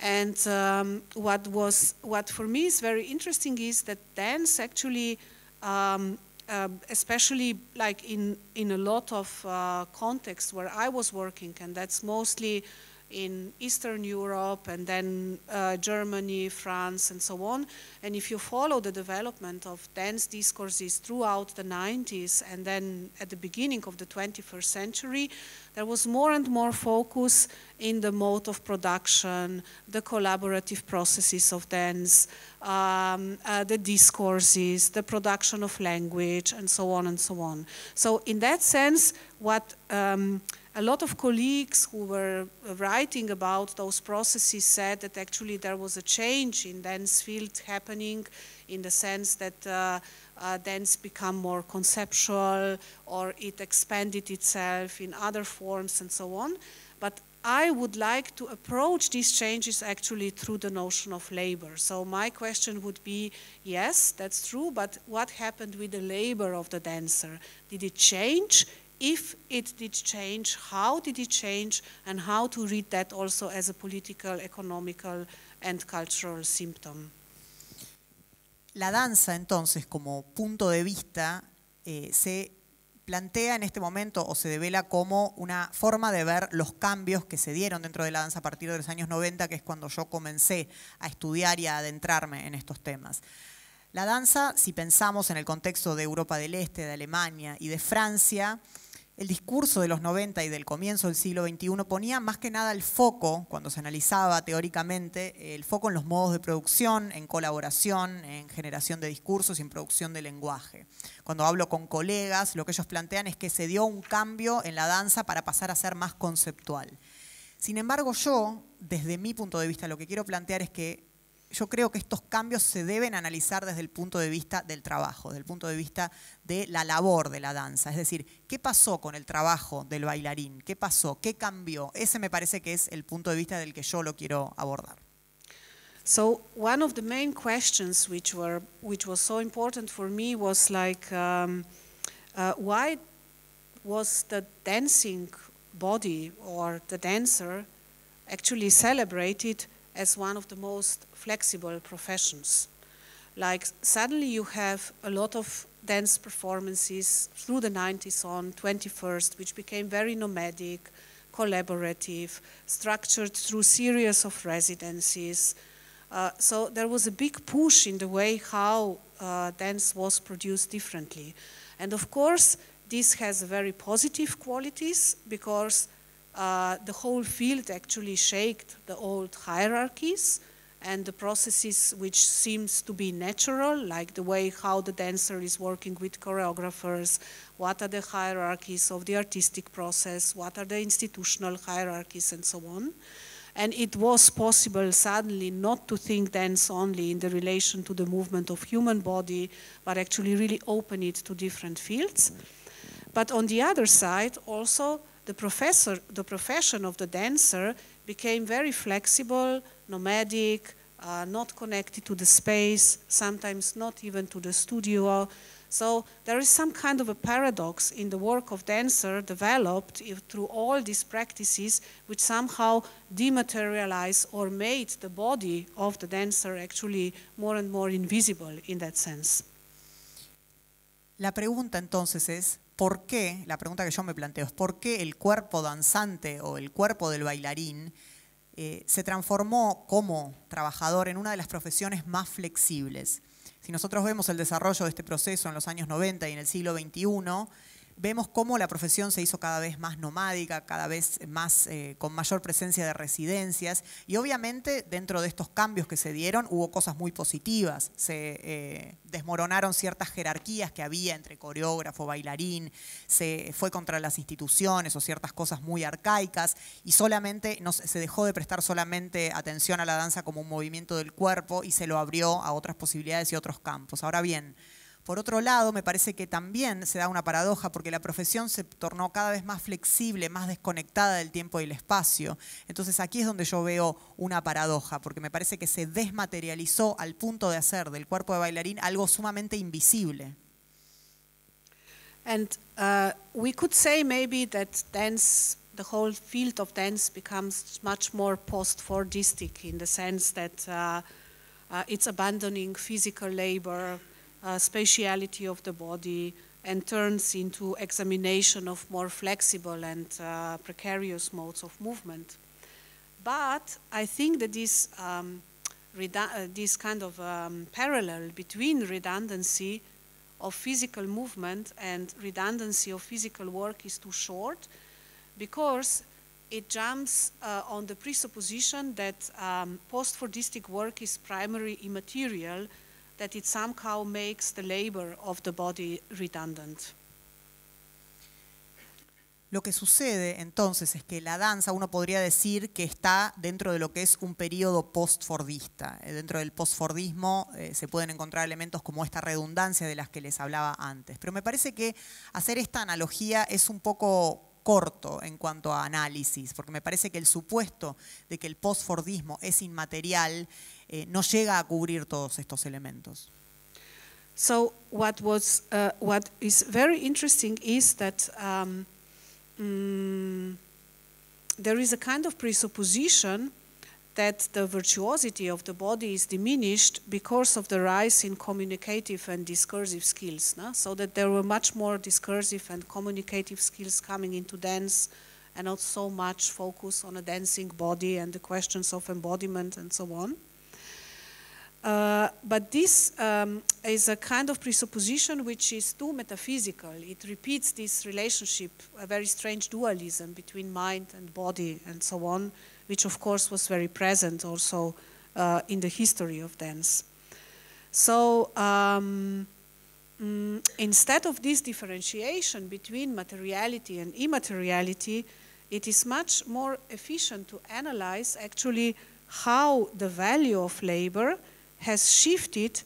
And um, what was what for me is very interesting is that dance actually, um, uh, especially like in in a lot of uh, contexts where I was working, and that's mostly in Eastern Europe and then uh, Germany, France, and so on. And if you follow the development of dance discourses throughout the 90s and then at the beginning of the 21st century, there was more and more focus in the mode of production, the collaborative processes of dance, um, uh, the discourses, the production of language, and so on and so on. So, in that sense, what um, a lot of colleagues who were writing about those processes said that actually there was a change in dance field happening in the sense that uh, uh, dance become more conceptual or it expanded itself in other forms and so on. But I would like to approach these changes actually through the notion of labor. So my question would be, yes, that's true, but what happened with the labor of the dancer? Did it change? If it did change, how did it change, and how to read that also as a political, economical, and cultural symptom. La danza, entonces, como punto de vista, eh, se plantea en este momento o se devela como una forma de ver los cambios que se dieron dentro de la danza a partir de los años 90, que es cuando yo comencé a estudiar y a adentrarme en estos temas. La danza, si pensamos en el contexto de Europa del Este, de Alemania y de Francia, el discurso de los 90 y del comienzo del siglo XXI ponía más que nada el foco, cuando se analizaba teóricamente, el foco en los modos de producción, en colaboración, en generación de discursos y en producción de lenguaje. Cuando hablo con colegas, lo que ellos plantean es que se dio un cambio en la danza para pasar a ser más conceptual. Sin embargo, yo, desde mi punto de vista, lo que quiero plantear es que yo creo que estos cambios se deben analizar desde el punto de vista del trabajo, desde el punto de vista de la labor de la danza. Es decir, ¿qué pasó con el trabajo del bailarín? ¿Qué pasó? ¿Qué cambió? Ese me parece que es el punto de vista del que yo lo quiero abordar. So one of the main questions which were which was so important for me was like um, uh, why was the dancing body or the dancer actually celebrated as one of the most flexible professions. Like suddenly you have a lot of dance performances through the 90s on 21st, which became very nomadic, collaborative, structured through series of residencies. Uh, so there was a big push in the way how uh, dance was produced differently. And of course, this has very positive qualities because uh, the whole field actually shaked the old hierarchies and the processes which seems to be natural, like the way how the dancer is working with choreographers, what are the hierarchies of the artistic process, what are the institutional hierarchies, and so on. And it was possible suddenly not to think dance only in the relation to the movement of human body, but actually really open it to different fields. But on the other side, also the professor, the profession of the dancer became very flexible, nomadic, uh, not connected to the space, sometimes not even to the studio. So there is some kind of a paradox in the work of dancer developed through all these practices which somehow dematerialize or made the body of the dancer actually more and more invisible in that sense. La pregunta entonces es, ¿por qué, la pregunta que yo me planteo es, ¿por qué el cuerpo danzante o el cuerpo del bailarín eh, se transformó como trabajador en una de las profesiones más flexibles? Si nosotros vemos el desarrollo de este proceso en los años 90 y en el siglo XXI, vemos cómo la profesión se hizo cada vez más nomádica, cada vez más eh, con mayor presencia de residencias y obviamente dentro de estos cambios que se dieron hubo cosas muy positivas, se eh, desmoronaron ciertas jerarquías que había entre coreógrafo, bailarín, se fue contra las instituciones o ciertas cosas muy arcaicas y solamente no, se dejó de prestar solamente atención a la danza como un movimiento del cuerpo y se lo abrió a otras posibilidades y otros campos. Ahora bien, por otro lado, me parece que también se da una paradoja porque la profesión se tornó cada vez más flexible, más desconectada del tiempo y el espacio. Entonces aquí es donde yo veo una paradoja, porque me parece que se desmaterializó al punto de hacer del cuerpo de bailarín algo sumamente invisible. And uh, we could say maybe that dance, the whole field of dance becomes much more post-Fordistic in the sense that uh, uh, it's abandoning physical labor, uh, spatiality of the body and turns into examination of more flexible and uh, precarious modes of movement. But I think that this, um, uh, this kind of um, parallel between redundancy of physical movement and redundancy of physical work is too short because it jumps uh, on the presupposition that um, post-Fordistic work is primarily immaterial that it somehow makes the labor of the body redundant. Lo que sucede entonces es que la danza, uno podría decir que está dentro de lo que es un periodo post-fordista. Eh, dentro del post-fordismo eh, se pueden encontrar elementos como esta redundancia de las que les hablaba antes. Pero me parece que hacer esta analogía es un poco corto en cuanto a análisis, porque me parece que el supuesto de que el post-fordismo es inmaterial eh, no llega a cubrir todos estos elementos. So what was uh, what is very interesting is that um, mm, there is a kind of presupposition that the virtuosity of the body is diminished because of the rise in communicative and discursive skills. No? So that there were much more discursive and communicative skills coming into dance and not so much focus on a dancing body and the questions of embodiment and so on. Uh, but this um, is a kind of presupposition which is too metaphysical. It repeats this relationship, a very strange dualism between mind and body and so on, which of course was very present also uh, in the history of dance. So um, mm, instead of this differentiation between materiality and immateriality, it is much more efficient to analyze actually how the value of labor has shifted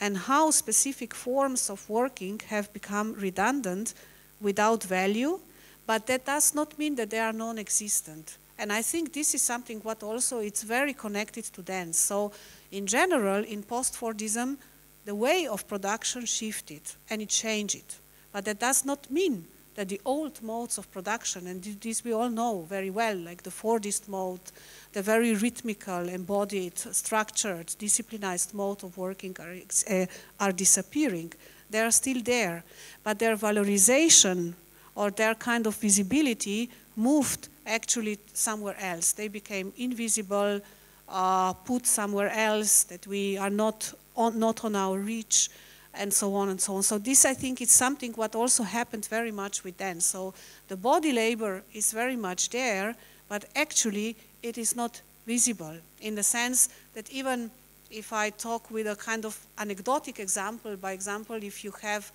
and how specific forms of working have become redundant without value, but that does not mean that they are non-existent. And I think this is something what also it's very connected to dance. So in general, in post-Fordism, the way of production shifted and it changed. But that does not mean that the old modes of production, and this we all know very well, like the Fordist mode, the very rhythmical, embodied, structured, disciplinized mode of working are, uh, are disappearing. They are still there, but their valorization or their kind of visibility moved actually somewhere else. They became invisible, uh, put somewhere else that we are not on, not on our reach, and so on and so on. So this, I think, is something what also happened very much with dance. So the body labor is very much there, but actually it is not visible in the sense that even if I talk with a kind of anecdotic example, by example, if you have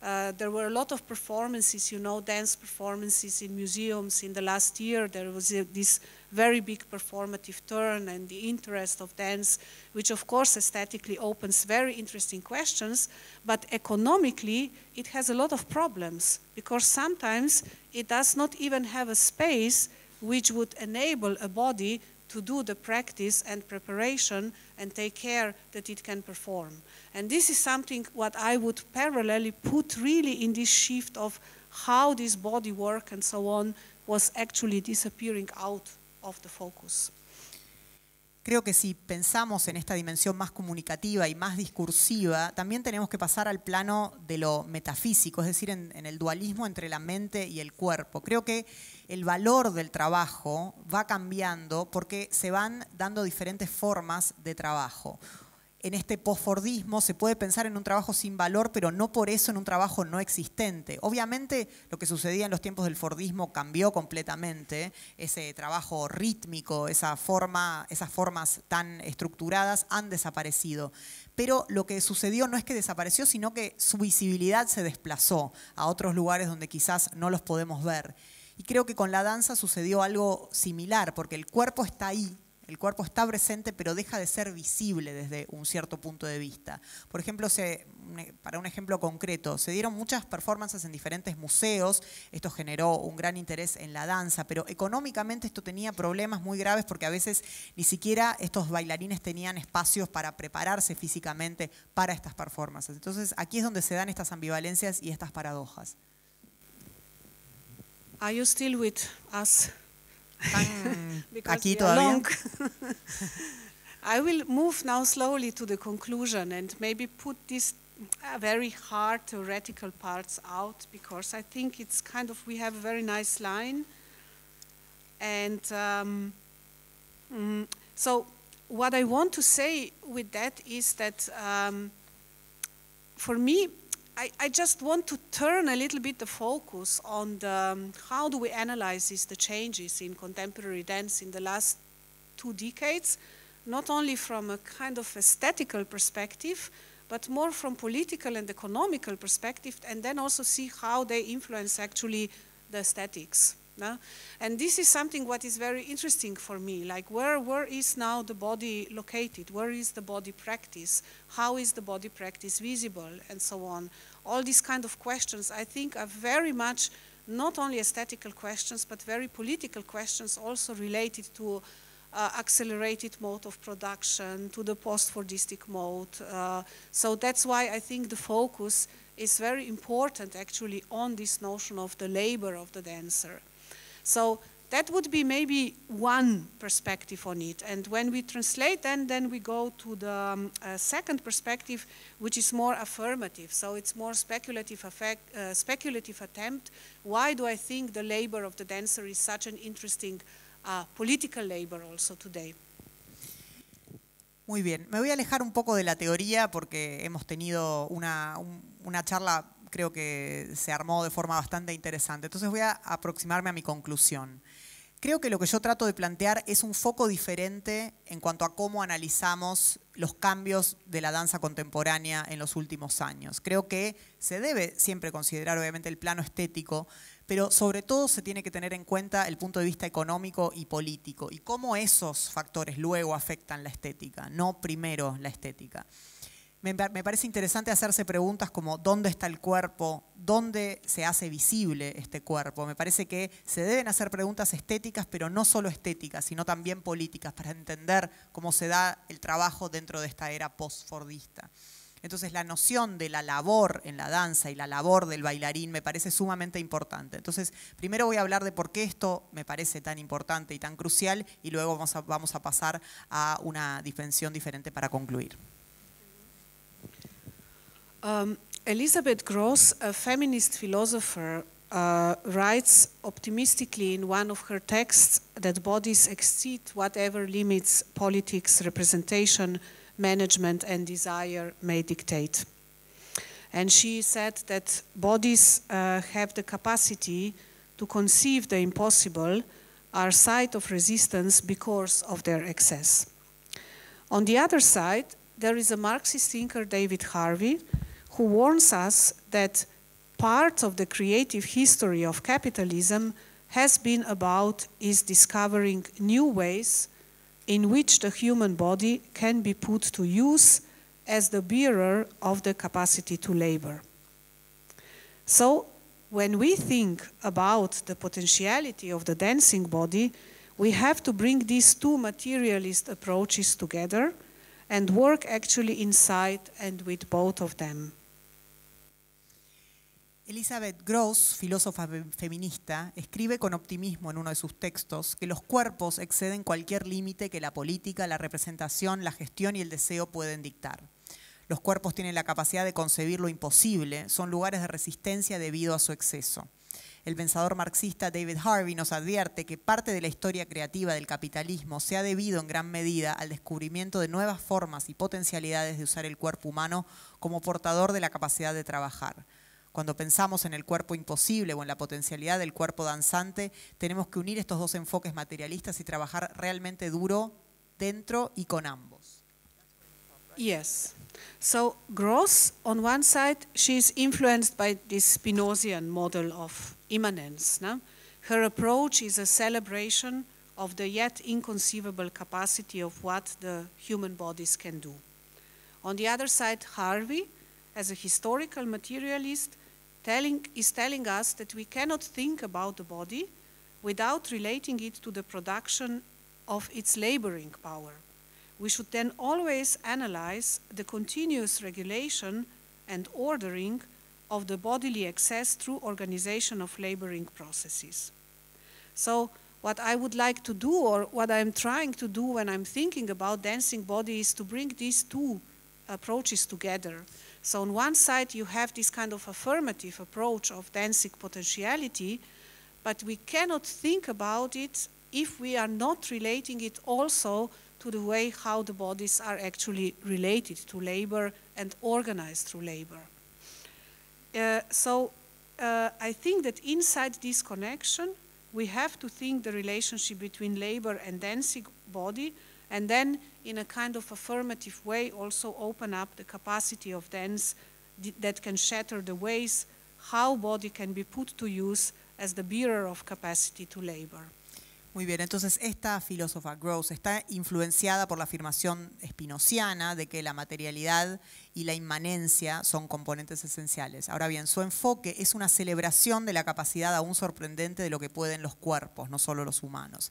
Uh, there were a lot of performances, you know, dance performances in museums. In the last year, there was a, this very big performative turn and the interest of dance, which of course aesthetically opens very interesting questions, but economically it has a lot of problems because sometimes it does not even have a space which would enable a body to do the practice and preparation and take care that it can perform. And this is something what I would parallelly put really in this shift of how this body work and so on was actually disappearing out of the focus. Creo que si pensamos en esta dimensión más comunicativa y más discursiva, también tenemos que pasar al plano de lo metafísico, es decir, en, en, el dualismo entre la mente y el cuerpo. Creo que el valor del trabajo va cambiando porque se van dando diferentes formas de trabajo en este postfordismo se puede pensar en un trabajo sin valor, pero no por eso en un trabajo no existente. Obviamente lo que sucedía en los tiempos del Fordismo cambió completamente, ese trabajo rítmico, esas formas tan estructuradas han desaparecido. Pero lo que sucedió no es que desapareció, sino que su visibilidad se desplazó a otros lugares donde quizás no los podemos ver. Y creo que con la danza sucedió algo similar, porque el cuerpo está ahí, el cuerpo está presente, pero deja de ser visible desde un cierto punto de vista. Por ejemplo, se, para un ejemplo concreto, se dieron muchas performances en diferentes museos, esto generó un gran interés en la danza, pero económicamente esto tenía problemas muy graves porque a veces ni siquiera estos bailarines tenían espacios para prepararse físicamente para estas performances. Entonces aquí es donde se dan estas ambivalencias y estas paradojas. Are you still with us? [laughs] aquí todavía. [laughs] I will move now slowly to the conclusion and maybe put these uh, very hard theoretical parts out because I think it's kind of, we have a very nice line. And um, mm, so what I want to say with that is that um, for me, I, I, just want to turn a little bit the focus on the, um, how do we analyze this, the changes in contemporary dance in the last two decades, not only from a kind of aesthetical perspective, but more from political and economical perspective, and then also see how they influence actually the aesthetics. No? And this is something what is very interesting for me, like where, where is now the body located? Where is the body practice? How is the body practice visible? And so on. All these kind of questions I think are very much not only aesthetical questions, but very political questions also related to uh, accelerated mode of production, to the post-Fordistic mode. Uh, so that's why I think the focus is very important actually on this notion of the labor of the dancer. So that would be maybe one perspective on it. And when we translate, then, then we go to the um, uh, second perspective, which is more affirmative. So it's more speculative, effect, uh, speculative attempt. Why do I think the labor of the dancer is such an interesting uh, political labor also today? Muy bien, me voy a alejar un poco de la teoría porque hemos tenido una, un, una charla creo que se armó de forma bastante interesante. Entonces voy a aproximarme a mi conclusión. Creo que lo que yo trato de plantear es un foco diferente en cuanto a cómo analizamos los cambios de la danza contemporánea en los últimos años. Creo que se debe siempre considerar obviamente el plano estético, pero sobre todo se tiene que tener en cuenta el punto de vista económico y político y cómo esos factores luego afectan la estética, no primero la estética me, parece interesante hacerse preguntas como dónde está el cuerpo, dónde se hace visible este cuerpo. Me parece que se deben hacer preguntas estéticas, pero no solo estéticas, sino también políticas, para entender cómo se da el trabajo dentro de esta era post-fordista. Entonces la noción de la labor en la danza y la labor del bailarín me parece sumamente importante. Entonces, primero voy a hablar de por qué esto me parece tan importante y tan crucial y luego vamos a, vamos a pasar a una dimensión diferente para concluir. Um, Elizabeth Grosz, a feminist philosopher, uh, writes optimistically in one of her texts that bodies exceed whatever limits politics, representation, management, and desire may dictate. And she said that bodies uh, have the capacity to conceive the impossible, are site of resistance because of their excess. On the other side, there is a Marxist thinker, David Harvey, who warns us that part of the creative history of capitalism has been about is discovering new ways in which the human body can be put to use as the bearer of the capacity to labor. So, when we think about the potentiality of the dancing body, we have to bring these two materialist approaches together and work actually inside and with both of them. Elizabeth Gross, filósofa feminista, escribe con optimismo en uno de sus textos que los cuerpos exceden cualquier límite que la política, la representación, la gestión y el deseo pueden dictar. Los cuerpos tienen la capacidad de concebir lo imposible, son lugares de resistencia debido a su exceso. El pensador marxista David Harvey nos advierte que parte de la historia creativa del capitalismo se ha debido en gran medida al descubrimiento de nuevas formas y potencialidades de usar el cuerpo humano como portador de la capacidad de trabajar. Cuando pensamos en el cuerpo imposible o en la potencialidad del cuerpo danzante, tenemos que unir estos dos enfoques materialistas y trabajar realmente duro dentro y con ambos. Yes. So Gross, on one side, she's influenced by this Spinozian model of immanence. No? Her approach is a celebration of the yet inconceivable capacity of what the human bodies can do. On the other side, Harvey, as a historical materialist, telling, is telling us that we cannot think about the body without relating it to the production of its laboring power. We should then always analyze the continuous regulation and ordering of the bodily excess through organization of laboring processes. So what I would like to do or what I'm trying to do when I'm thinking about dancing body is to bring these two approaches together. So on one side, you have this kind of affirmative approach of dancing potentiality, but we cannot think about it if we are not relating it also to the way how the bodies are actually related to labor and organized through labor. Uh, so uh, I think that inside this connection, we have to think the relationship between labor and dancing body and then in a kind of affirmative way also open up the capacity of dance that can shatter the ways how body can be put to use as the bearer of capacity to labor. Muy bien, entonces esta filósofa Gross está influenciada por la afirmación espinociana de que la materialidad y la inmanencia son componentes esenciales. Ahora bien, su enfoque es una celebración de la capacidad aún sorprendente de lo que pueden los cuerpos, no solo los humanos.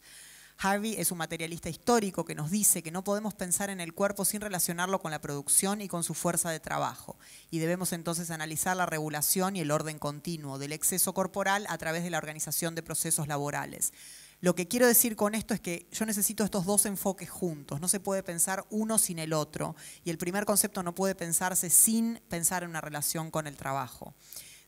Harvey es un materialista histórico que nos dice que no podemos pensar en el cuerpo sin relacionarlo con la producción y con su fuerza de trabajo. Y debemos entonces analizar la regulación y el orden continuo del exceso corporal a través de la organización de procesos laborales. Lo que quiero decir con esto es que yo necesito estos dos enfoques juntos. No se puede pensar uno sin el otro. Y el primer concepto no puede pensarse sin pensar en una relación con el trabajo.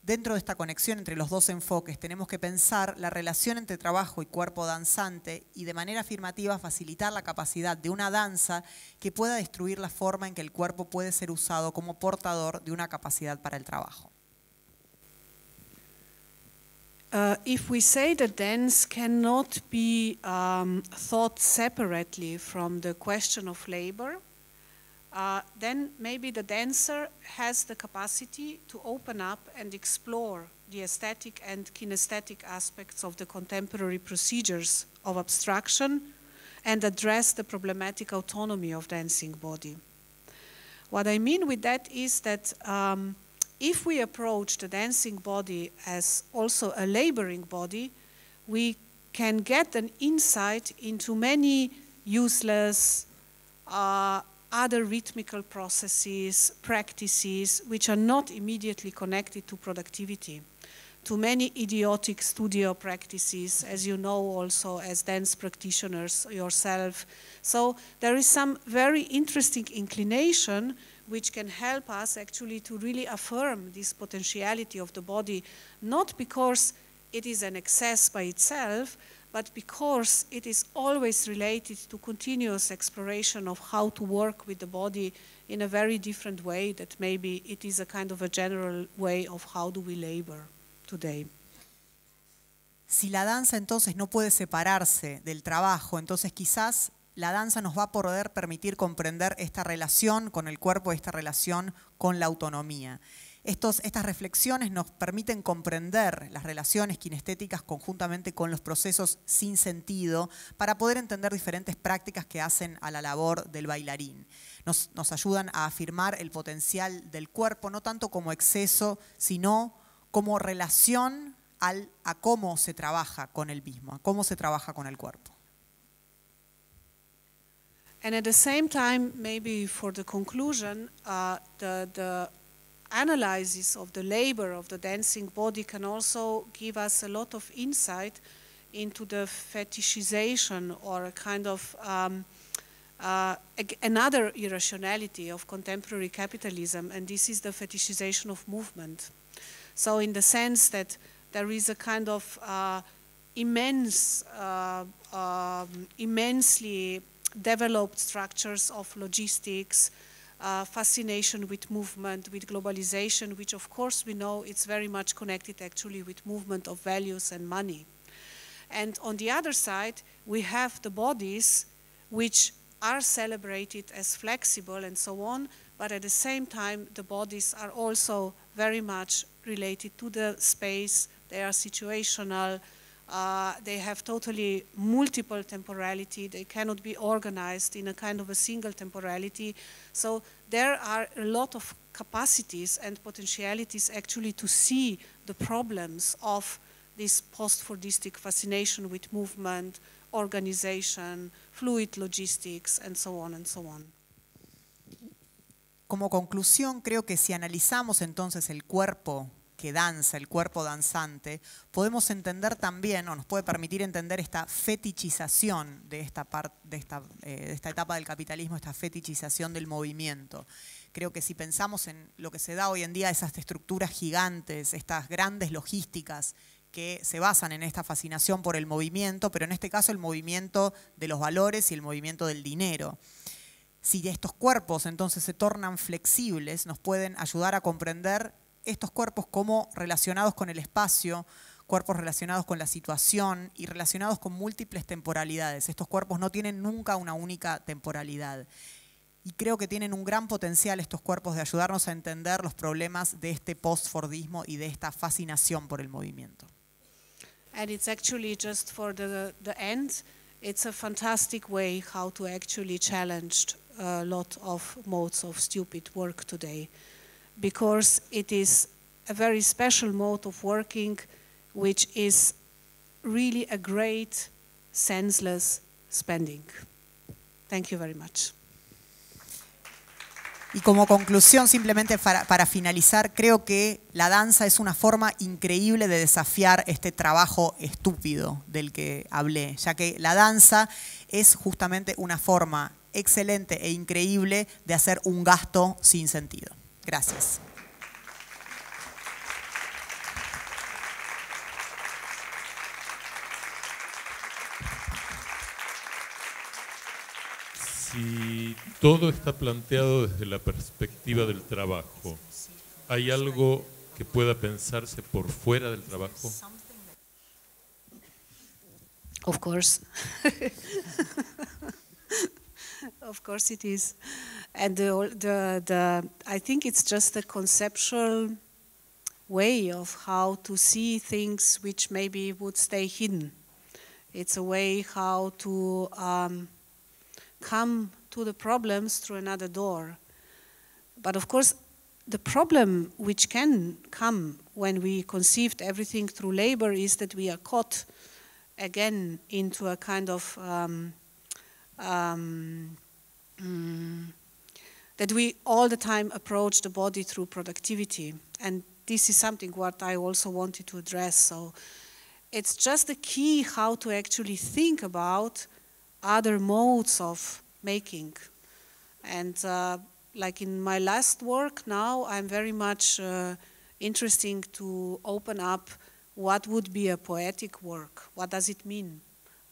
Dentro de esta conexión entre los dos enfoques tenemos que pensar la relación entre trabajo y cuerpo danzante y de manera afirmativa facilitar la capacidad de una danza que pueda destruir la forma en que el cuerpo puede ser usado como portador de una capacidad para el trabajo. Uh, if we say that dance cannot be um, thought separately from the question of labor, uh, then maybe the dancer has the capacity to open up and explore the aesthetic and kinesthetic aspects of the contemporary procedures of abstraction and address the problematic autonomy of dancing body. What I mean with that is that um, if we approach the dancing body as also a laboring body, we can get an insight into many useless uh, other rhythmical processes, practices, which are not immediately connected to productivity. To many idiotic studio practices, as you know also as dance practitioners yourself. So there is some very interesting inclination which can help us actually to really affirm this potentiality of the body, not because it is an excess by itself, but because it is always related to continuous exploration of how to work with the body in a very different way that maybe it is a kind of a general way of how do we labor today. Si la danza entonces no puede separarse del trabajo, entonces quizás la danza nos va a poder permitir comprender esta relación con el cuerpo, esta relación con la autonomía. Estas reflexiones nos permiten comprender las relaciones kinestéticas conjuntamente con los procesos sin sentido para poder entender diferentes prácticas que hacen a la labor del bailarín. Nos, nos ayudan a afirmar el potencial del cuerpo, no tanto como exceso, sino como relación al, a cómo se trabaja con el mismo, a cómo se trabaja con el cuerpo. And at the same time, maybe for the conclusion, uh, the, the analysis of the labor of the dancing body can also give us a lot of insight into the fetishization or a kind of um, uh, another irrationality of contemporary capitalism, and this is the fetishization of movement. So, in the sense that there is a kind of uh, immense, uh, um, immensely developed structures of logistics, uh, fascination with movement, with globalization, which of course we know it's very much connected actually with movement of values and money. And on the other side, we have the bodies which are celebrated as flexible and so on, but at the same time, the bodies are also very much related to the space, they are situational, uh, they have totally multiple temporality. They cannot be organized in a kind of a single temporality. So there are a lot of capacities and potentialities actually to see the problems of this post-Fordistic fascination with movement, organization, fluid logistics, and so on and so on. Como conclusión, creo que si analizamos entonces el cuerpo que danza, el cuerpo danzante, podemos entender también, o nos puede permitir entender esta fetichización de esta, de esta, eh, de esta etapa del capitalismo, esta fetichización del movimiento. Creo que si pensamos en lo que se da hoy en día, esas estructuras gigantes, estas grandes logísticas que se basan en esta fascinación por el movimiento, pero en este caso el movimiento de los valores y el movimiento del dinero. Si estos cuerpos entonces se tornan flexibles, nos pueden ayudar a comprender estos cuerpos como relacionados con el espacio, cuerpos relacionados con la situación y relacionados con múltiples temporalidades. Estos cuerpos no tienen nunca una única temporalidad. Y creo que tienen un gran potencial estos cuerpos de ayudarnos a entender los problemas de este post-Fordismo y de esta fascinación por el movimiento. And it's actually just for the, the end, it's a fantastic way how to actually challenge a lot of modes of stupid work today. Because it is a very special mode of working which is really a great senseless spending. Thank you very much. Y como conclusión, simplemente para, para, finalizar, creo que la danza es una forma increíble de desafiar este trabajo estúpido del que hablé, ya que la danza es justamente una forma excelente e increíble de hacer un gasto sin sentido. Gracias. Si todo está planteado desde la perspectiva del trabajo, ¿hay algo que pueda pensarse por fuera del trabajo? Of course. [laughs] [laughs] of course it is. And the, the, the, I think it's just a conceptual way of how to see things which maybe would stay hidden. It's a way how to um, come to the problems through another door. But of course, the problem which can come when we conceived everything through labor is that we are caught again into a kind of um, um, mm, that we all the time approach the body through productivity. And this is something what I also wanted to address. So it's just the key how to actually think about other modes of making. And uh, like in my last work now, I'm very much uh, interesting to open up what would be a poetic work. What does it mean?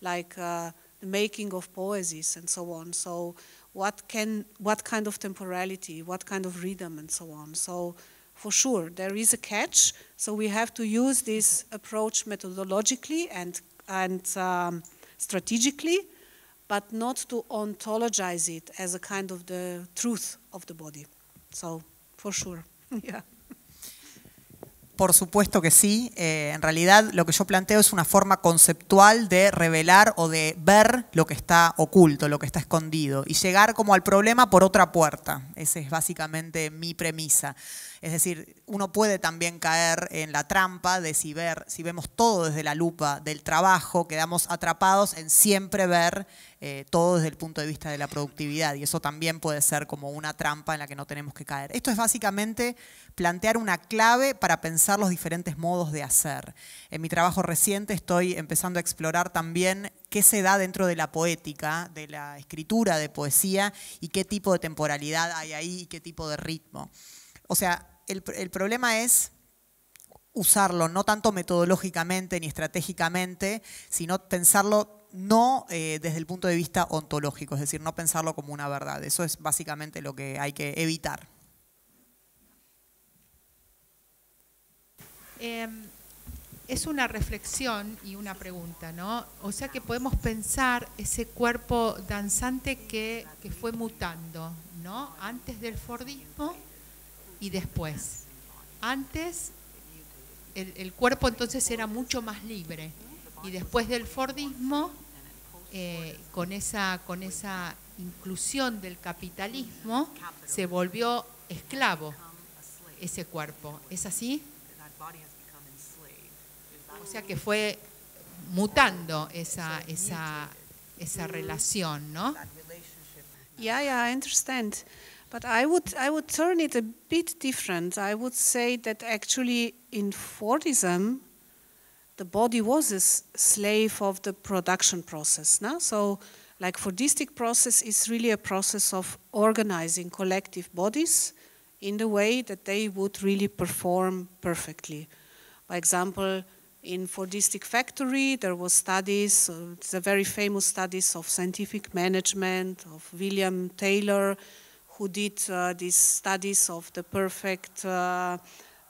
Like uh, the making of poesies and so on. So what can what kind of temporality, what kind of rhythm, and so on. So for sure there is a catch. So we have to use this approach methodologically and and um, strategically, but not to ontologize it as a kind of the truth of the body. So for sure, [laughs] yeah. Por supuesto que sí. Eh, en realidad lo que yo planteo es una forma conceptual de revelar o de ver lo que está oculto, lo que está escondido y llegar como al problema por otra puerta. Esa es básicamente mi premisa. Es decir, uno puede también caer en la trampa de si, ver, si vemos todo desde la lupa del trabajo, quedamos atrapados en siempre ver eh, todo desde el punto de vista de la productividad. Y eso también puede ser como una trampa en la que no tenemos que caer. Esto es básicamente plantear una clave para pensar los diferentes modos de hacer. En mi trabajo reciente estoy empezando a explorar también qué se da dentro de la poética, de la escritura de poesía y qué tipo de temporalidad hay ahí y qué tipo de ritmo. O sea, el, problema es usarlo no tanto metodológicamente ni estratégicamente, sino pensarlo no eh, desde el punto de vista ontológico, es decir, no pensarlo como una verdad. Eso es básicamente lo que hay que evitar. Em, es una reflexión y una pregunta, ¿no? O sea que podemos pensar ese cuerpo danzante que, que fue mutando, ¿no? Antes del Fordismo y después. Antes el, cuerpo entonces era mucho más libre y después del Fordismo, eh, con, esa, con esa inclusión del capitalismo, se volvió esclavo ese cuerpo. ¿Es así? O sea que fue mutando esa, esa, esa relación, ¿no? Yeah, yeah, I understand. But I would, I would turn it a bit different. I would say that actually in Fordism, the body was a slave of the production process. No? So, like Fordistic process is really a process of organizing collective bodies in the way that they would really perform perfectly. By example, in Fordistic factory, there was studies, uh, a very famous studies of scientific management of William Taylor, who did uh, these studies of the perfect, uh,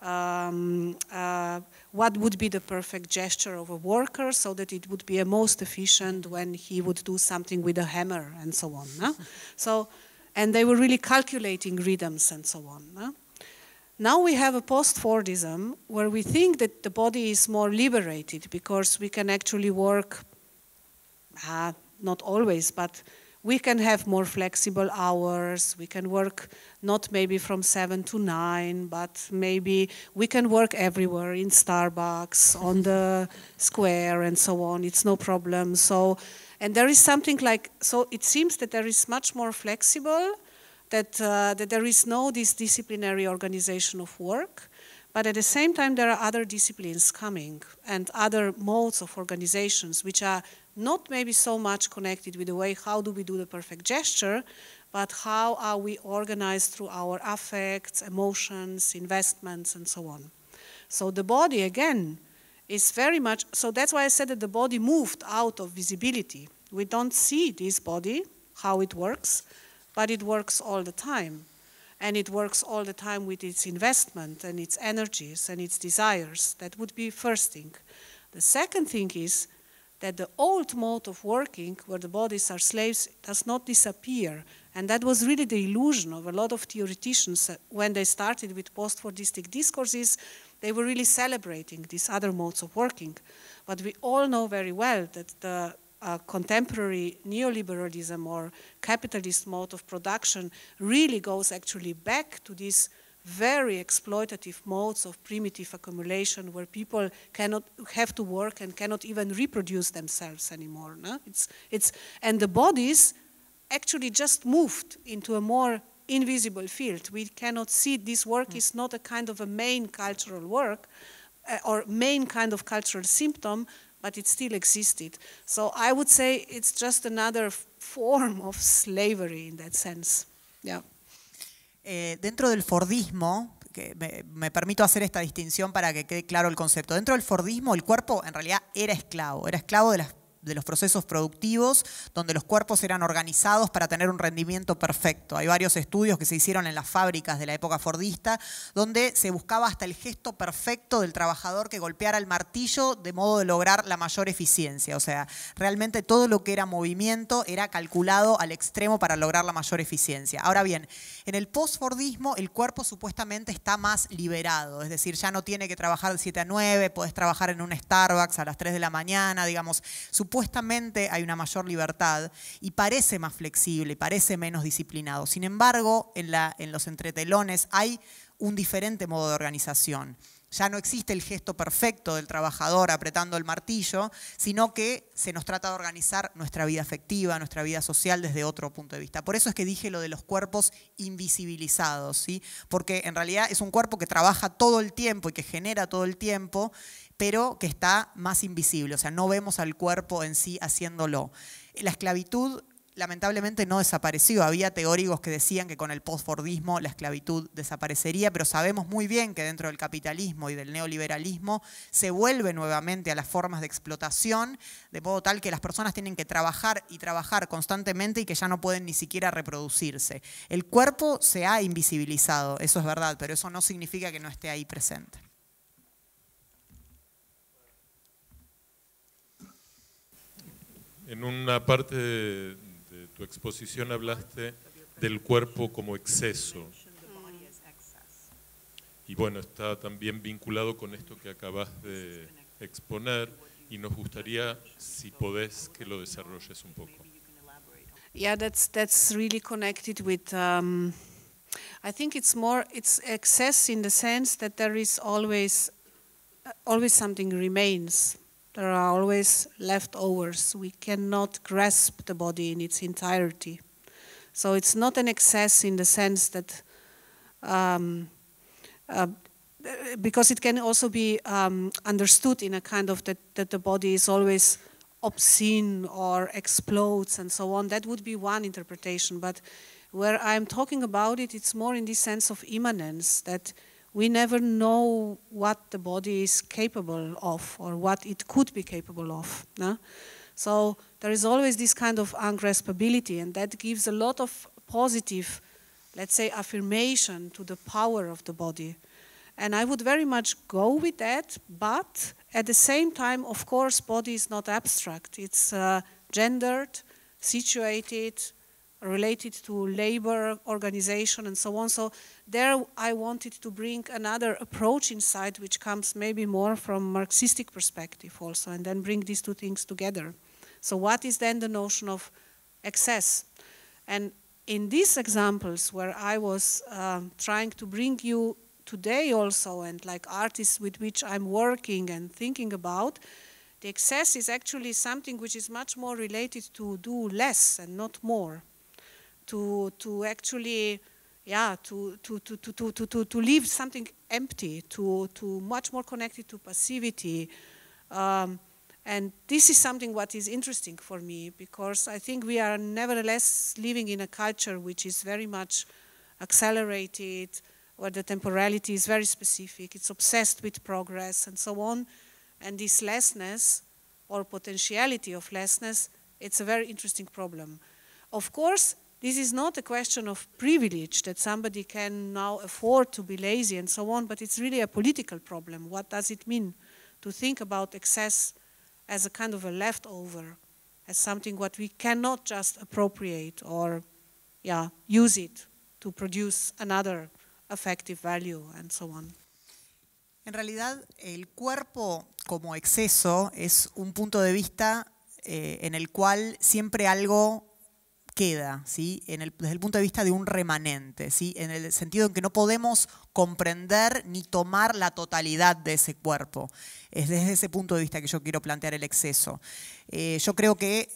um, uh, what would be the perfect gesture of a worker so that it would be most efficient when he would do something with a hammer and so on. No? [laughs] So, and they were really calculating rhythms and so on. No? Now we have a post-Fordism where we think that the body is more liberated because we can actually work, uh, not always, but we can have more flexible hours. We can work not maybe from seven to nine, but maybe we can work everywhere in Starbucks, on the square, and so on. It's no problem. So, and there is something like so. It seems that there is much more flexible. That, uh, that there is no this disciplinary organization of work, but at the same time, there are other disciplines coming and other modes of organizations which are not maybe so much connected with the way how do we do the perfect gesture, but how are we organized through our affects, emotions, investments, and so on. So the body, again, is very much, so that's why I said that the body moved out of visibility. We don't see this body, how it works, but it works all the time. And it works all the time with its investment and its energies and its desires. That would be first thing. The second thing is that the old mode of working, where the bodies are slaves, does not disappear. And that was really the illusion of a lot of theoreticians when they started with post-Fordistic discourses. They were really celebrating these other modes of working. But we all know very well that the uh, contemporary neoliberalism or capitalist mode of production really goes actually back to this very exploitative modes of primitive accumulation where people cannot have to work and cannot even reproduce themselves anymore. No? It's, it's, and the bodies actually just moved into a more invisible field. We cannot see this work is not a kind of a main cultural work uh, or main kind of cultural symptom, but it still existed. So I would say it's just another form of slavery in that sense. Yeah. Eh, dentro del Fordismo, que me, permito hacer esta distinción para que quede claro el concepto, dentro del Fordismo el cuerpo en realidad era esclavo, era esclavo de las, de los procesos productivos donde los cuerpos eran organizados para tener un rendimiento perfecto. Hay varios estudios que se hicieron en las fábricas de la época fordista donde se buscaba hasta el gesto perfecto del trabajador que golpeara el martillo de modo de lograr la mayor eficiencia. O sea, realmente todo lo que era movimiento era calculado al extremo para lograr la mayor eficiencia. Ahora bien, en el post-fordismo el cuerpo supuestamente está más liberado, es decir, ya no tiene que trabajar de 7 a 9, podés trabajar en un Starbucks a las 3 de la mañana, digamos, supuestamente hay una mayor libertad y parece más flexible, parece menos disciplinado. Sin embargo, en, en los entretelones hay un diferente modo de organización. Ya no existe el gesto perfecto del trabajador apretando el martillo, sino que se nos trata de organizar nuestra vida afectiva, nuestra vida social desde otro punto de vista. Por eso es que dije lo de los cuerpos invisibilizados, ¿sí? porque en realidad es un cuerpo que trabaja todo el tiempo y que genera todo el tiempo, pero que está más invisible, o sea, no vemos al cuerpo en sí haciéndolo. La esclavitud lamentablemente no desapareció. Había teóricos que decían que con el postfordismo la esclavitud desaparecería, pero sabemos muy bien que dentro del capitalismo y del neoliberalismo se vuelve nuevamente a las formas de explotación, de modo tal que las personas tienen que trabajar y trabajar constantemente y que ya no pueden ni siquiera reproducirse. El cuerpo se ha invisibilizado, eso es verdad, pero eso no significa que no esté ahí presente. En una parte de, tu exposición hablaste del cuerpo como exceso. Y bueno, está también vinculado con esto que acabas de exponer y nos gustaría, si podés, que lo desarrolles un poco. Yeah, that's that's really connected with. Um, I think it's more it's excess in the sense that there is always always something remains. There are always leftovers. We cannot grasp the body in its entirety. So it's not an excess in the sense that, um, uh, because it can also be um, understood in a kind of that, that the body is always obscene or explodes and so on. That would be one interpretation. But where I'm talking about it, it's more in the sense of immanence that we never know what the body is capable of or what it could be capable of. No? So there is always this kind of ungraspability, and that gives a lot of positive, let's say, affirmation to the power of the body. And I would very much go with that, but at the same time, of course, body is not abstract. It's uh, gendered, situated, related to labor organization and so on. So there I wanted to bring another approach inside which comes maybe more from Marxistic perspective also and then bring these two things together. So what is then the notion of excess? And in these examples where I was um, trying to bring you today also and like artists with which I'm working and thinking about, the excess is actually something which is much more related to do less and not more to to actually yeah to to to to to to, to leave something empty to to much more connected to passivity um, and this is something what is interesting for me because I think we are nevertheless living in a culture which is very much accelerated, where the temporality is very specific, it's obsessed with progress and so on. And this lessness or potentiality of lessness, it's a very interesting problem. Of course, this is not a question of privilege that somebody can now afford to be lazy and so on, but it's really a political problem. What does it mean to think about excess as a kind of a leftover, as something what we cannot just appropriate or yeah, use it to produce another effective value and so on? En realidad, el cuerpo como exceso es un punto de vista eh, en el cual siempre algo queda, ¿sí? Desde el punto de vista de un remanente, ¿sí? en el sentido en que no podemos comprender ni tomar la totalidad de ese cuerpo. Es desde ese punto de vista que yo quiero plantear el exceso. Eh, yo creo que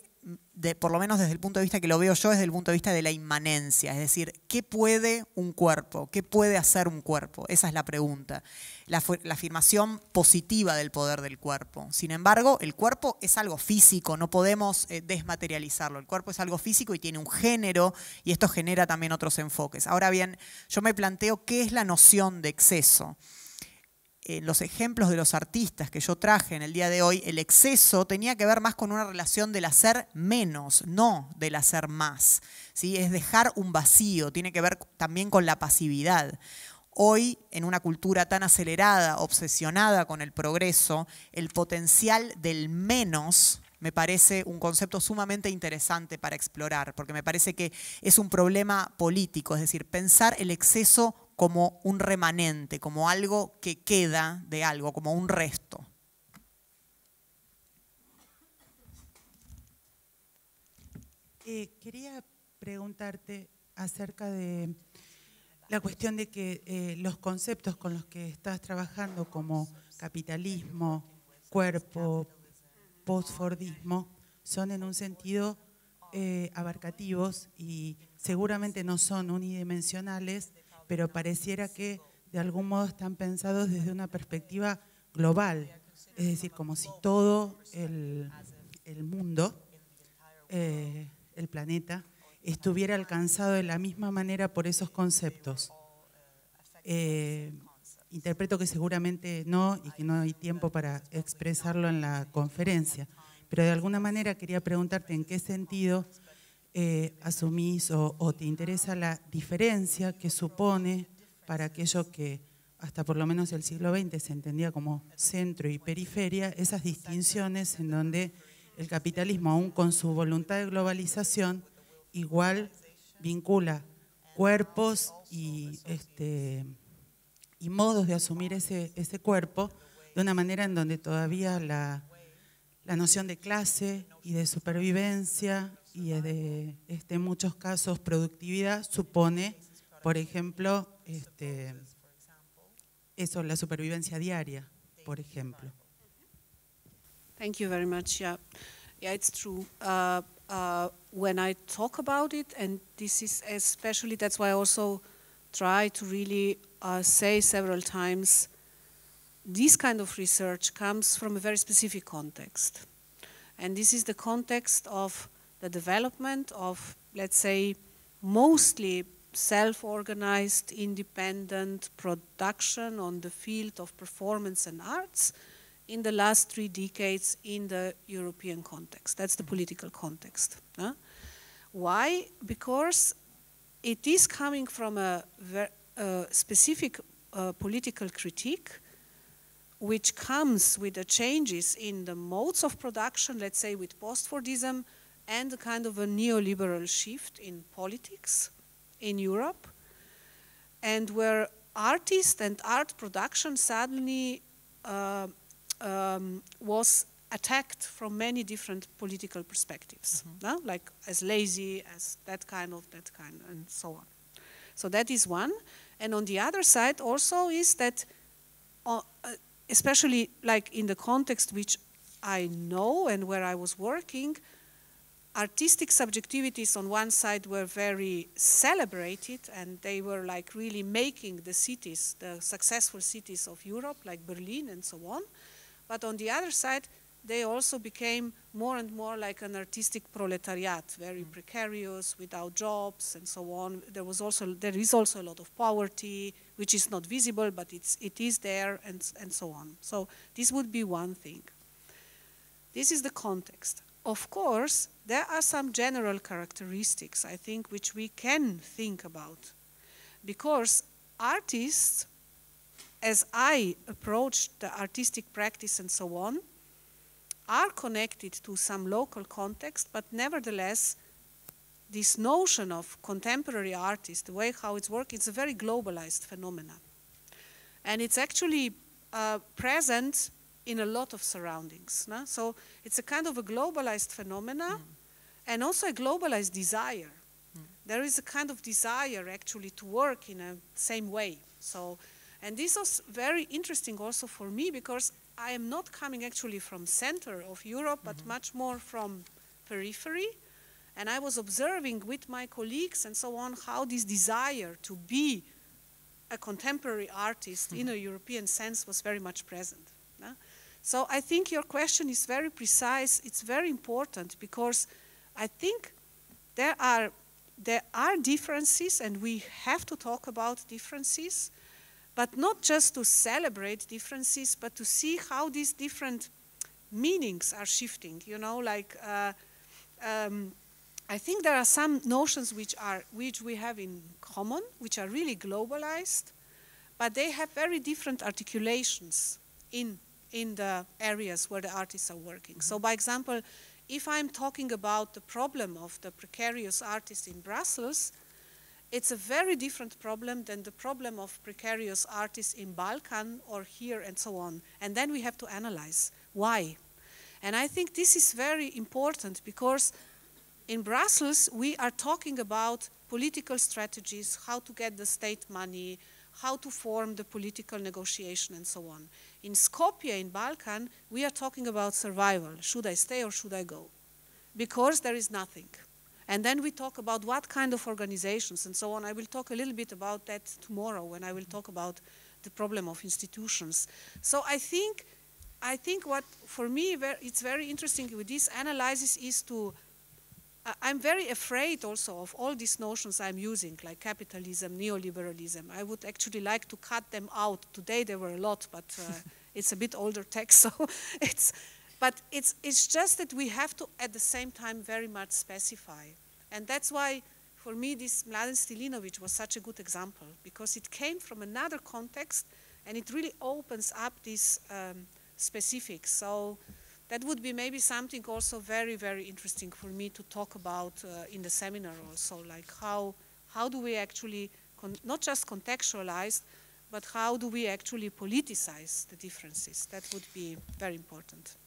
por lo menos desde el punto de vista que lo veo yo, es desde el punto de vista de la inmanencia, es decir, ¿qué puede un cuerpo? ¿Qué puede hacer un cuerpo? Esa es la pregunta. La, afirmación positiva del poder del cuerpo. Sin embargo, el cuerpo es algo físico, no podemos eh, desmaterializarlo. El cuerpo es algo físico y tiene un género y esto genera también otros enfoques. Ahora bien, yo me planteo qué es la noción de exceso. En los ejemplos de los artistas que yo traje en el día de hoy, el exceso tenía que ver más con una relación del hacer menos, no del hacer más. ¿sí? Es dejar un vacío, tiene que ver también con la pasividad. Hoy, en una cultura tan acelerada, obsesionada con el progreso, el potencial del menos me parece un concepto sumamente interesante para explorar, porque me parece que es un problema político, es decir, pensar el exceso como un remanente, como algo que queda de algo, como un resto. Eh, quería preguntarte acerca de la cuestión de que eh, los conceptos con los que estás trabajando, como capitalismo, cuerpo, postfordismo, son en un sentido eh, abarcativos y seguramente no son unidimensionales, pero pareciera que de algún modo están pensados desde una perspectiva global, es decir, como si todo el, mundo, eh, el planeta, estuviera alcanzado de la misma manera por esos conceptos. Eh, interpreto que seguramente no y que no hay tiempo para expresarlo en la conferencia, pero de alguna manera quería preguntarte en qué sentido eh, asumís o, te interesa la diferencia que supone para aquello que hasta por lo menos el siglo XX se entendía como centro y periferia, esas distinciones en donde el capitalismo, aún con su voluntad de globalización, igual vincula cuerpos y, este, modos de asumir ese, cuerpo de una manera en donde todavía la noción de clase y de supervivencia y de este, muchos casos productividad supone, por ejemplo, este, eso, la supervivencia diaria, por ejemplo. Thank you very much. Yeah, yeah, it's true. Uh, uh, when I talk about it, and this is especially that's why I also try to really uh, say several times, this kind of research comes from a very specific context, and this is the context of the development of, let's say, mostly self-organized, independent production on the field of performance and arts in the last three decades in the European context. That's the political context. Huh? Why? Because it is coming from a, a specific uh, political critique which comes with the changes in the modes of production, let's say with post-Fordism, and a kind of a neoliberal shift in politics in Europe, and where artists and art production suddenly uh, um, was attacked from many different political perspectives, mm -hmm. no? like as lazy, as that kind of, that kind, and so on. So that is one. And on the other side also is that, uh, especially like in the context which I know and where I was working, artistic subjectivities on one side were very celebrated and they were like really making the cities, the successful cities of Europe, like Berlin and so on. But on the other side, they also became more and more like an artistic proletariat, very mm. precarious, without jobs and so on. There was also there is also a lot of poverty, which is not visible, but it's it is there and and so on. So this would be one thing. This is the context. Of course, there are some general characteristics, I think, which we can think about. Because artists, as I approach the artistic practice and so on, are connected to some local context, but nevertheless, this notion of contemporary artists, the way how it's working, it's a very globalized phenomenon. And it's actually uh, present in a lot of surroundings. No? So it's a kind of a globalized phenomena mm. and also a globalized desire. Mm. There is a kind of desire actually to work in a same way. So, and this was very interesting also for me because I am not coming actually from center of Europe, but mm -hmm. much more from periphery. And I was observing with my colleagues and so on how this desire to be a contemporary artist in a European sense was very much present. No? So I think your question is very precise. It's very important because I think there are, there are differences and we have to talk about differences. but not just to celebrate differences, but to see how these different meanings are shifting. You know, like uh, um, I think there are some notions which are which we have in common, which are really globalized, but they have very different articulations in in the areas where the artists are working. So, by example, if I'm talking about the problem of the precarious artist in Brussels, it's a very different problem than the problem of precarious artists in Balkan or here and so on. And then we have to analyze why. And I think this is very important because in Brussels we are talking about political strategies, how to get the state money, how to form the political negotiation and so on. In Skopje, in Balkan, we are talking about survival. Should I stay or should I go? Because there is nothing. And then we talk about what kind of organizations and so on. I will talk a little bit about that tomorrow when I will talk about the problem of institutions. So I think, I think what for me it's very interesting with this analysis is to I'm very afraid also of all these notions I'm using, like capitalism, neoliberalism. I would actually like to cut them out. Today there were a lot, but uh, [laughs] it's a bit older text, so [laughs] it's. But it's it's just that we have to, at the same time, very much specify, and that's why, for me, this Mladen Stilinovic was such a good example because it came from another context, and it really opens up these um, specifics. So that would be maybe something also very, very interesting for me to talk about uh, in the seminar also, like how, how do we actually, not just contextualize, but how do we actually politicize the differences? That would be very important.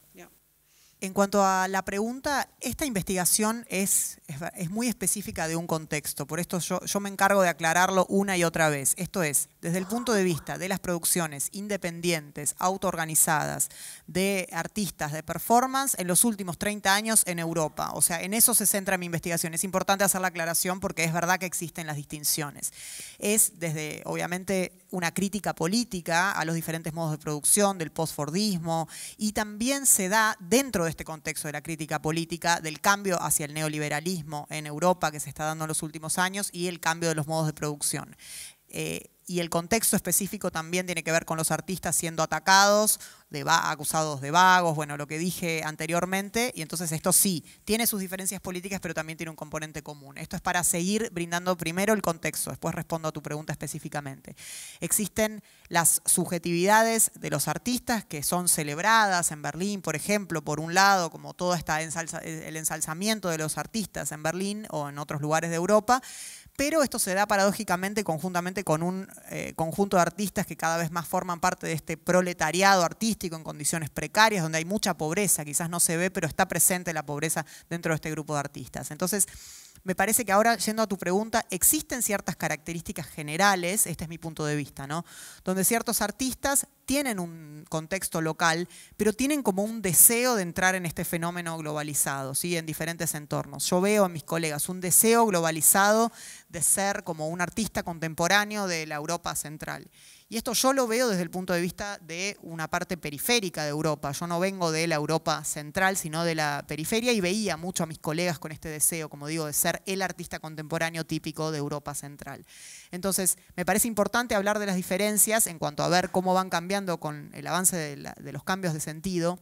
En cuanto a la pregunta, esta investigación es, es, muy específica de un contexto, por esto yo, yo, me encargo de aclararlo una y otra vez. Esto es, desde el punto de vista de las producciones independientes, autoorganizadas, de artistas de performance en los últimos 30 años en Europa. O sea, en eso se centra mi investigación. Es importante hacer la aclaración porque es verdad que existen las distinciones. Es desde, obviamente, una crítica política a los diferentes modos de producción, del postfordismo, y también se da dentro de este contexto de la crítica política del cambio hacia el neoliberalismo en Europa que se está dando en los últimos años y el cambio de los modos de producción. Eh, y el contexto específico también tiene que ver con los artistas siendo atacados, de acusados de vagos, bueno, lo que dije anteriormente, y entonces esto sí, tiene sus diferencias políticas, pero también tiene un componente común. Esto es para seguir brindando primero el contexto, después respondo a tu pregunta específicamente. Existen las subjetividades de los artistas que son celebradas en Berlín, por ejemplo, por un lado, como todo está el ensalzamiento de los artistas en Berlín o en otros lugares de Europa, pero esto se da paradójicamente conjuntamente con un eh, conjunto de artistas que cada vez más forman parte de este proletariado artístico en condiciones precarias, donde hay mucha pobreza, quizás no se ve, pero está presente la pobreza dentro de este grupo de artistas. Entonces, me parece que ahora, yendo a tu pregunta, existen ciertas características generales, este es mi punto de vista, ¿no? Donde ciertos artistas tienen un contexto local, pero tienen como un deseo de entrar en este fenómeno globalizado, ¿sí? en diferentes entornos. Yo veo en mis colegas un deseo globalizado de ser como un artista contemporáneo de la Europa central. Y esto yo lo veo desde el punto de vista de una parte periférica de Europa. Yo no vengo de la Europa central, sino de la periferia y veía mucho a mis colegas con este deseo, como digo, de ser el artista contemporáneo típico de Europa central. Entonces, me parece importante hablar de las diferencias en cuanto a ver cómo van cambiando con el avance de, de los cambios de sentido.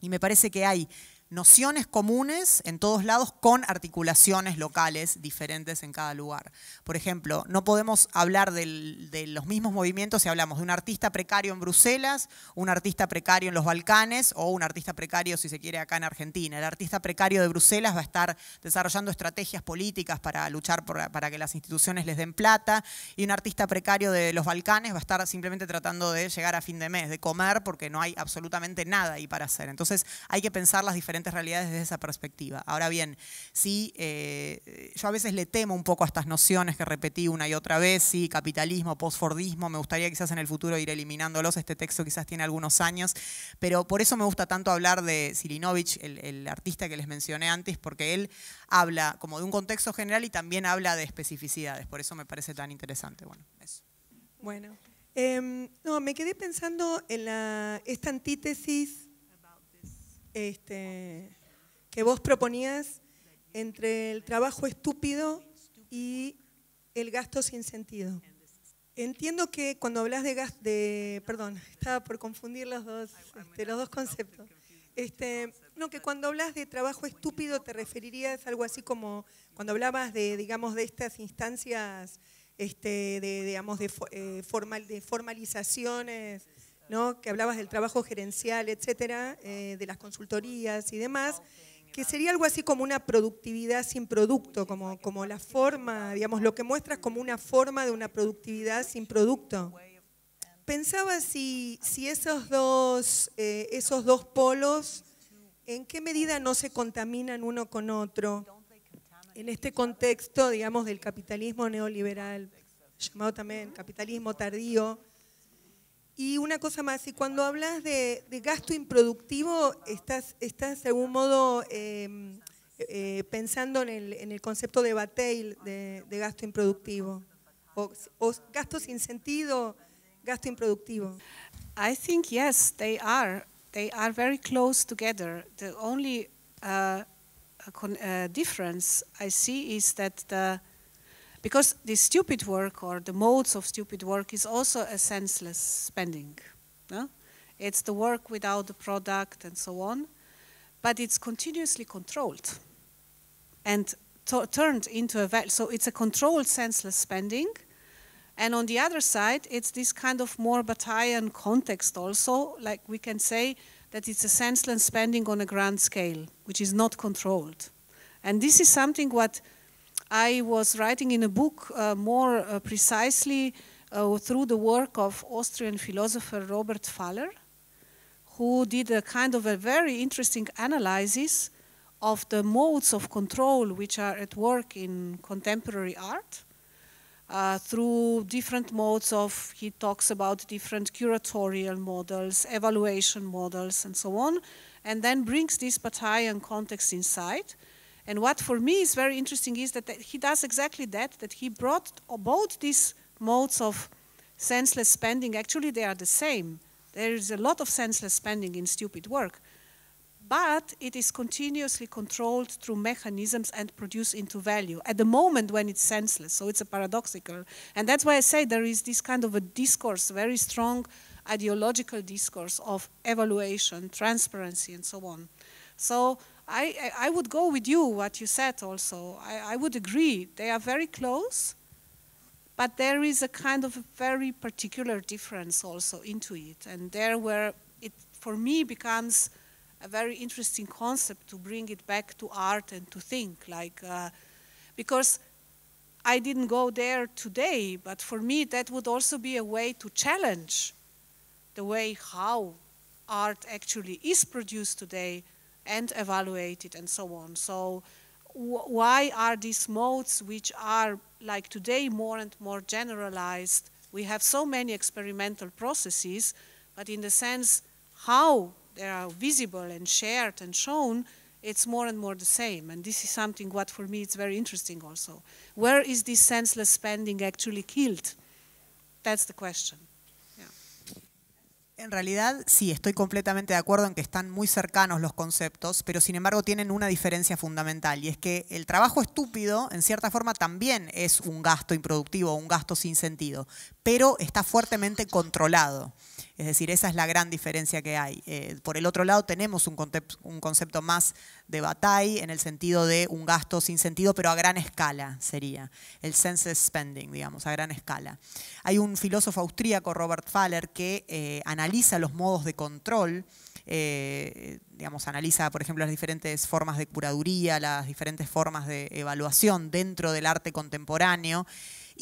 Y me parece que hay nociones comunes en todos lados con articulaciones locales diferentes en cada lugar. Por ejemplo, no podemos hablar de los mismos movimientos si hablamos de un artista precario en Bruselas, un artista precario en los Balcanes o un artista precario, si se quiere, acá en Argentina. El artista precario de Bruselas va a estar desarrollando estrategias políticas para luchar para que las instituciones les den plata y un artista precario de los Balcanes va a estar simplemente tratando de llegar a fin de mes, de comer, porque no hay absolutamente nada ahí para hacer. Entonces hay que pensar las diferentes realidades desde esa perspectiva. Ahora bien, sí, eh, yo a veces le temo un poco a estas nociones que repetí una y otra vez, sí, capitalismo, postfordismo, me gustaría quizás en el futuro ir eliminándolos, este texto quizás tiene algunos años, pero por eso me gusta tanto hablar de Silinovich, el, artista que les mencioné antes, porque él habla como de un contexto general y también habla de especificidades, por eso me parece tan interesante. Bueno, eso. Bueno, em, no, me quedé pensando en esta antítesis este, que vos proponías entre el trabajo estúpido y el gasto sin sentido. Entiendo que cuando hablas de gas, de, perdón, estaba por confundir los dos, este, los dos conceptos. Este, no, que cuando hablas de trabajo estúpido te referirías a algo así como cuando hablabas de, digamos, de estas instancias, este, de, digamos, eh, formal, de formalizaciones, ¿no? Que hablabas del trabajo gerencial, etcétera, eh, de las consultorías y demás que sería algo así como una productividad sin producto, como, como la forma, digamos, lo que muestras como una forma de una productividad sin producto. Pensaba si, si esos, dos, eh, esos dos polos, ¿en qué medida no se contaminan uno con otro? En este contexto, digamos, del capitalismo neoliberal, llamado también capitalismo tardío, y una cosa más, y cuando hablas de, gasto improductivo, estás, estás de modo em, eh, pensando en el, concepto de Bataille de, gasto improductivo, o, gasto sin sentido, gasto improductivo. I think yes, they are. They are very close together. The only uh, uh, difference I see is that the Because the stupid work or the modes of stupid work is also a senseless spending. No? It's the work without the product and so on, but it's continuously controlled and turned into a value. So it's a controlled senseless spending. And on the other side, it's this kind of more Bataillean context also, like we can say that it's a senseless spending on a grand scale, which is not controlled. And this is something what I was writing in a book uh, more uh, precisely uh, through the work of Austrian philosopher Robert Pfaller, who did a kind of a very interesting analysis of the modes of control which are at work in contemporary art. Uh, through different modes of, he talks about different curatorial models, evaluation models, and so on, and then brings this Bataillean context inside. And what for me is very interesting is that he does exactly that, that he brought both these modes of senseless spending, actually they are the same. There is a lot of senseless spending in stupid work, but it is continuously controlled through mechanisms and produced into value at the moment when it's senseless. So it's a paradoxical. And that's why I say there is this kind of a discourse, very strong ideological discourse of evaluation, transparency, and so on. So I, I would go with you, what you said also. I, I would agree. They are very close, but there is a kind of a very particular difference also into it. And there where it, for me, becomes a very interesting concept to bring it back to art and to think. Like, uh, because I didn't go there today, but for me, that would also be a way to challenge the way how art actually is produced today and evaluated and so on. So why are these modes which are like today more and more generalized? We have so many experimental processes, but in the sense how they are visible and shared and shown, it's more and more the same. And this is something what for me is very interesting also. Where is this senseless spending actually killed? That's the question. En realidad, sí, estoy completamente de acuerdo en que están muy cercanos los conceptos, pero sin embargo tienen una diferencia fundamental y es que el trabajo estúpido, en cierta forma, también es un gasto improductivo, un gasto sin sentido, pero está fuertemente controlado. Es decir, esa es la gran diferencia que hay. Eh, por el otro lado, tenemos un, concepto más de Bataille en el sentido de un gasto sin sentido, pero a gran escala sería. El census spending, digamos, a gran escala. Hay un filósofo austríaco, Robert Faller, que eh, analiza los modos de control. Eh, digamos, analiza, por ejemplo, las diferentes formas de curaduría, las diferentes formas de evaluación dentro del arte contemporáneo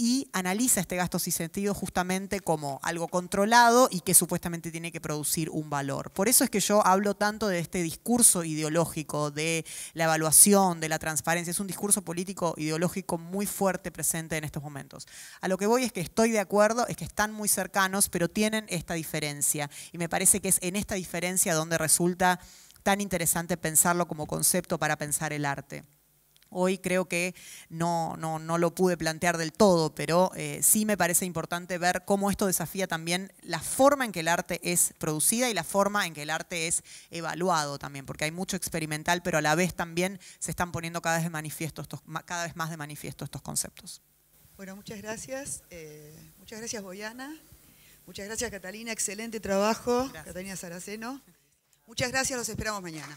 y analiza este gasto sin sentido justamente como algo controlado y que supuestamente tiene que producir un valor. Por eso es que yo hablo tanto de este discurso ideológico, de la evaluación, de la transparencia. Es un discurso político ideológico muy fuerte presente en estos momentos. A lo que voy es que estoy de acuerdo, es que están muy cercanos, pero tienen esta diferencia. Y me parece que es en esta diferencia donde resulta tan interesante pensarlo como concepto para pensar el arte. Hoy creo que no, no, lo pude plantear del todo, pero eh, sí me parece importante ver cómo esto desafía también la forma en que el arte es producida y la forma en que el arte es evaluado también, porque hay mucho experimental, pero a la vez también se están poniendo cada vez, manifiesto estos, cada vez más de manifiesto estos conceptos. Bueno, muchas gracias. Eh, muchas gracias, Boyana. Muchas gracias, Catalina. Excelente trabajo. Catalina Saraceno. Muchas gracias, los esperamos mañana.